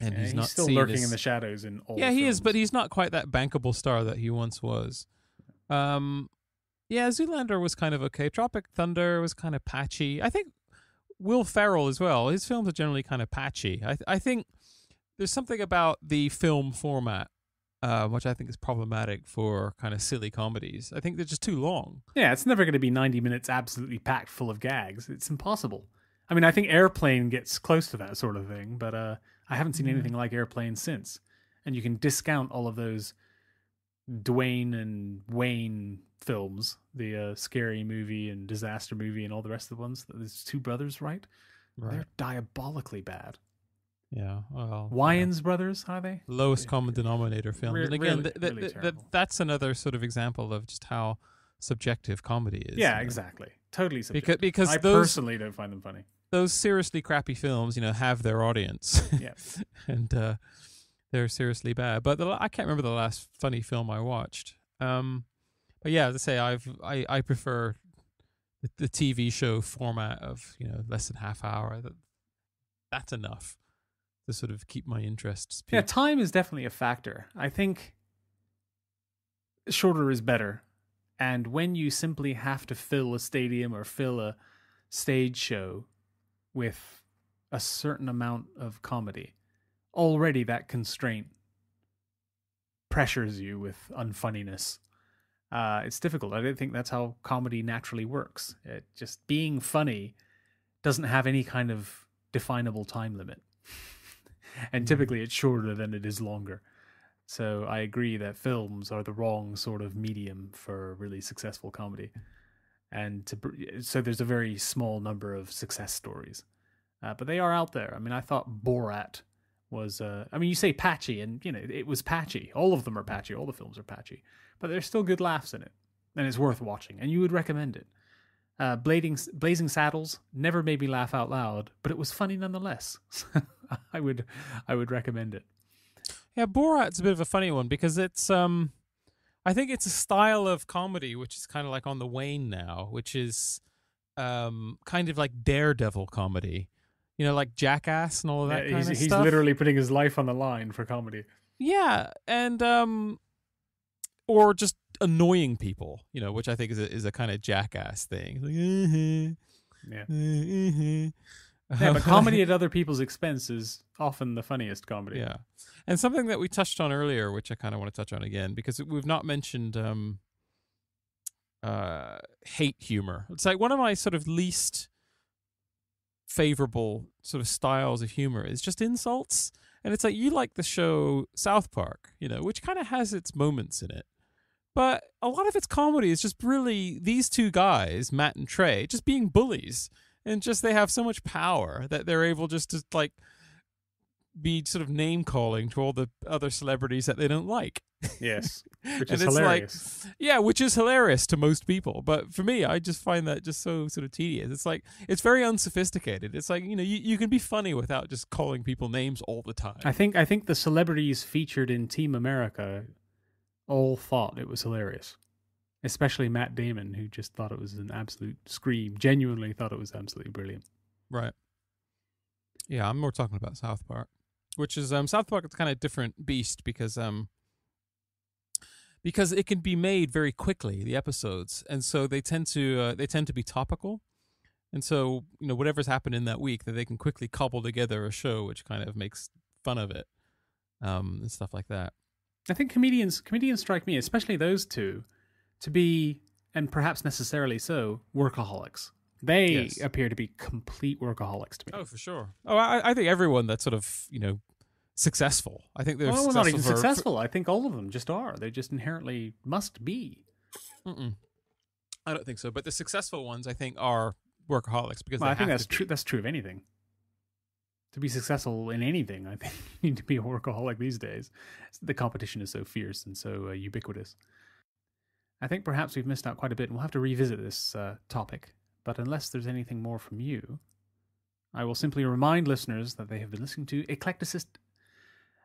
And Yeah, he's not still lurking as- in the shadows in all. yeah, he is, but he's not quite that bankable star that he once was. Um, yeah, Zoolander was kind of okay. Tropic Thunder was kind of patchy. I think Will Ferrell as well. His films are generally kind of patchy. I th- I think there's something about the film format, uh, which I think is problematic for kind of silly comedies. I think they're just too long. Yeah, it's never going to be 90 minutes absolutely packed full of gags. It's impossible. I mean, I think Airplane gets close to that sort of thing, but uh, I haven't seen anything like Airplane since. And you can discount all of those Dwayne and Wayne films, the uh, scary movie and disaster movie and all the rest of the ones. There's two brothers, right? They're diabolically bad. Yeah. Well. yeah. Wayans brothers, are they? lowest common denominator film. Re- and again, really- th- th- really th- th- that's another sort of example of just how subjective comedy is. Yeah, exactly. Totally Because subjective. because I those personally don't find them funny. Those seriously crappy films, you know, have their audience. Yeah. and uh, they're seriously bad. But the, I can't remember the last funny film I watched. Um, but yeah, as I say, I've I, I prefer the, the TV show format of you know less than half hour. That that's enough to sort of keep my interests. Yeah, time is definitely a factor. I think shorter is better. And when you simply have to fill a stadium or fill a stage show with a certain amount of comedy, already that constraint pressures you with unfunniness. Uh, it's difficult. I don't think that's how comedy naturally works. It just being funny doesn't have any kind of definable time limit. and typically it's shorter than it is longer. So I agree that films are the wrong sort of medium for really successful comedy. And to, so there's a very small number of success stories. Uh, but they are out there. I mean, I thought Borat was uh, I mean, you say patchy and you know, it was patchy. All of them are patchy. All the films are patchy. But there's still good laughs in it. And it's worth watching and you would recommend it. Uh, Blazing, Blazing Saddles never made me laugh out loud, but it was funny nonetheless. I would I would recommend it. Yeah, Borat's a bit of a funny one because it's um I think it's a style of comedy which is kind of like on the wane now, which is um kind of like daredevil comedy. You know, like Jackass and all of that Yeah, kind he's he's literally putting his life on the line for comedy. Yeah, and um or just annoying people, you know, which I think is a is a kind of jackass thing. Like, uh-huh, Yeah. uh-huh. Yeah, but comedy at other people's expense is often the funniest comedy. Yeah. And something that we touched on earlier, which I kind of want to touch on again, because we've not mentioned um, uh, hate humor. It's like one of my sort of least favorable sort of styles of humor is just insults. And it's like you like the show South Park, you know, which kind of has its moments in it. But a lot of its comedy is just really these two guys, Matt and Trey, just being bullies. And just they have so much power that they're able just to like be sort of name calling to all the other celebrities that they don't like. Yes, which And is it's hilarious. Like, yeah, which is hilarious to most people, but for me, I just find that just so sort of tedious. It's like it's very unsophisticated. It's like you know you, you can be funny without just calling people names all the time. I think I think the celebrities featured in Team America all thought it was hilarious. Especially Matt Damon, who just thought it was an absolute scream. Genuinely thought it was absolutely brilliant. Right. Yeah, I'm more talking about South Park, which is um South Park It's kind of different beast because um because it can be made very quickly the episodes, and so they tend to uh, they tend to be topical, and so you know whatever's happened in that week that they can quickly cobble together a show which kind of makes fun of it, um and stuff like that. I think comedians comedians strike me, especially those two, to be and perhaps necessarily so workaholics. They Yes. appear to be complete workaholics to me. Oh, for sure. Oh, I, I think everyone that sort of you know successful. I think they're well, successful not even for- for- successful. I think all of them just are. They just inherently must be. Mm-mm. I don't think so. But the successful ones, I think, are workaholics because Well, they I think that's true. That's true of anything. To be successful in anything, I think you need to be a workaholic these days. The competition is so fierce and so uh, ubiquitous. I think perhaps we've missed out quite a bit, and we'll have to revisit this uh, topic. But unless there's anything more from you, I will simply remind listeners that they have been listening to Eclecticist,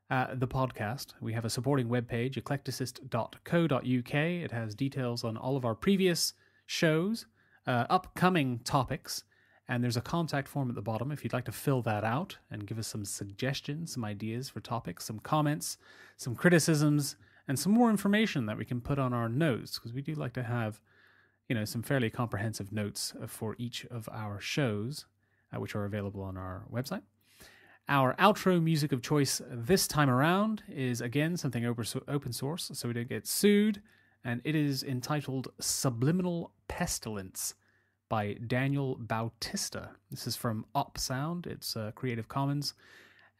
uh, the podcast. We have a supporting webpage, eclecticist.co.uk. It has details on all of our previous shows, uh, upcoming topics, and there's a contact form at the bottom if you'd like to fill that out and give us some suggestions, some ideas for topics, some comments, some criticisms, and some more information that we can put on our notes because we do like to have, you know, some fairly comprehensive notes uh, for each of our shows, uh, which are available on our website. Our outro music of choice this time around is again something open source, so we don't get sued, and it is entitled "Subliminal Pestilence" by Daniel Bautista. This is from Opsound. It's uh, Creative Commons.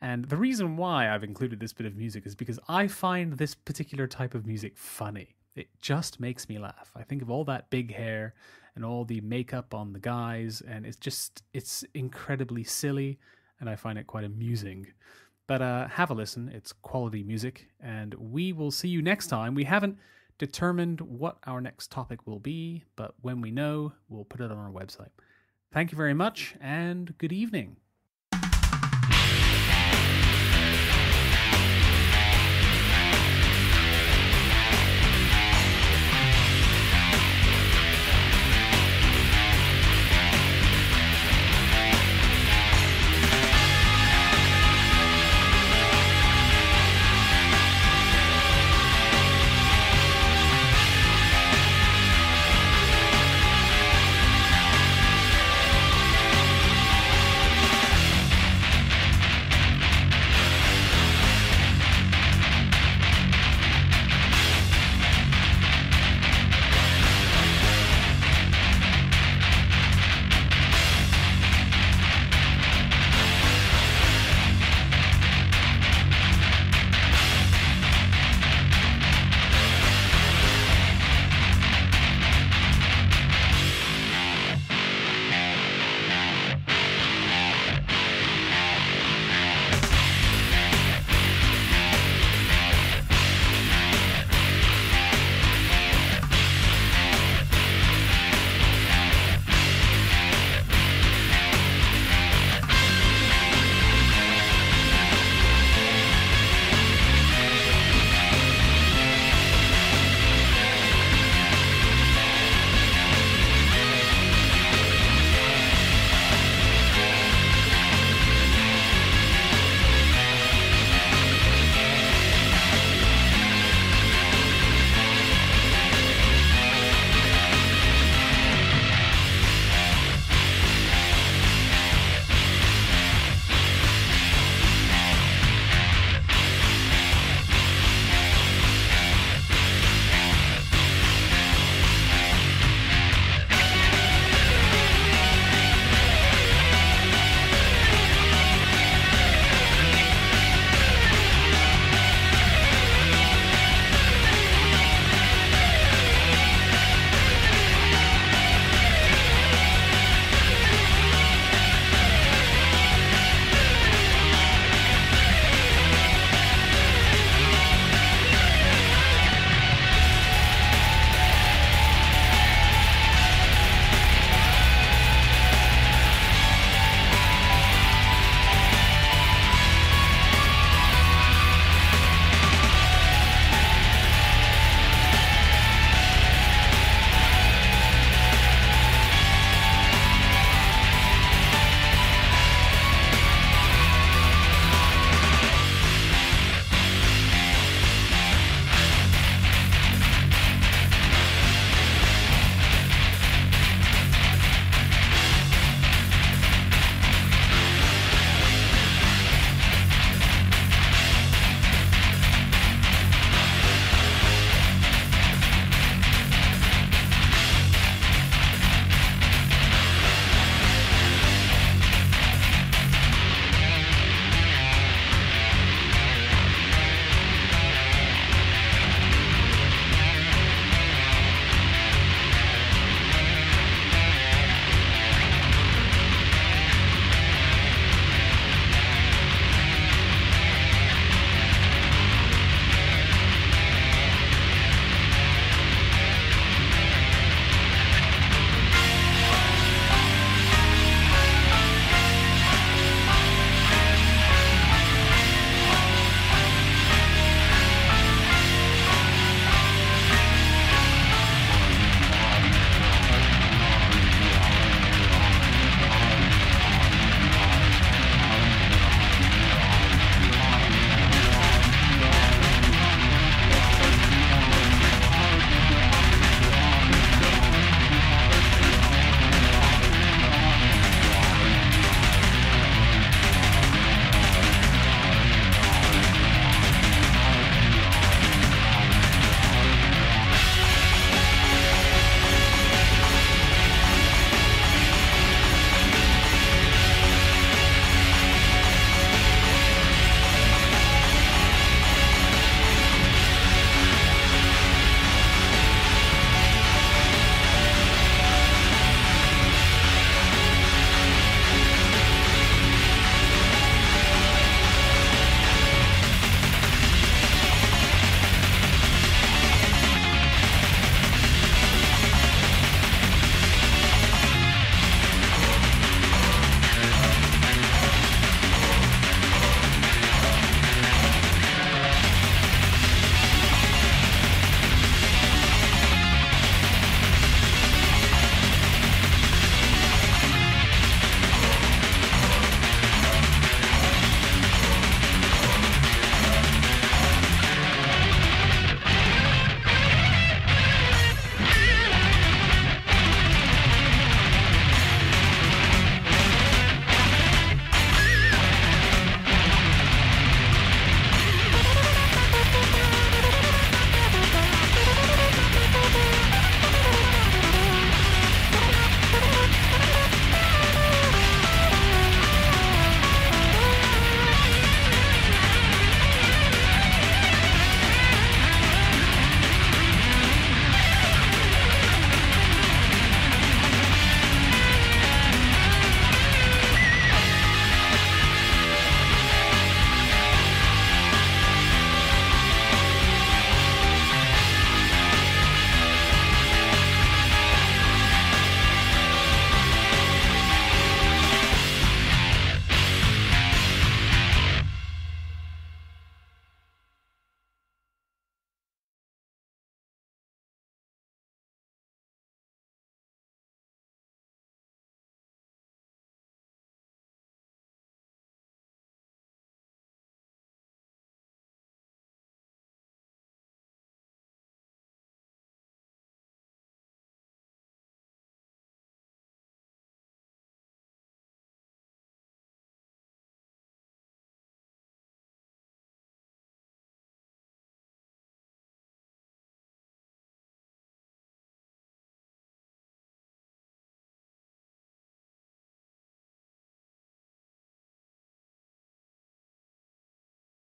And the reason why I've included this bit of music is because I find this particular type of music funny. It just makes me laugh. I think of all that big hair and all the makeup on the guys, and it's just, it's incredibly silly, and I find it quite amusing. But uh, have a listen. It's quality music, and we will see you next time. We haven't determined what our next topic will be, but when we know, we'll put it on our website. Thank you very much, and good evening.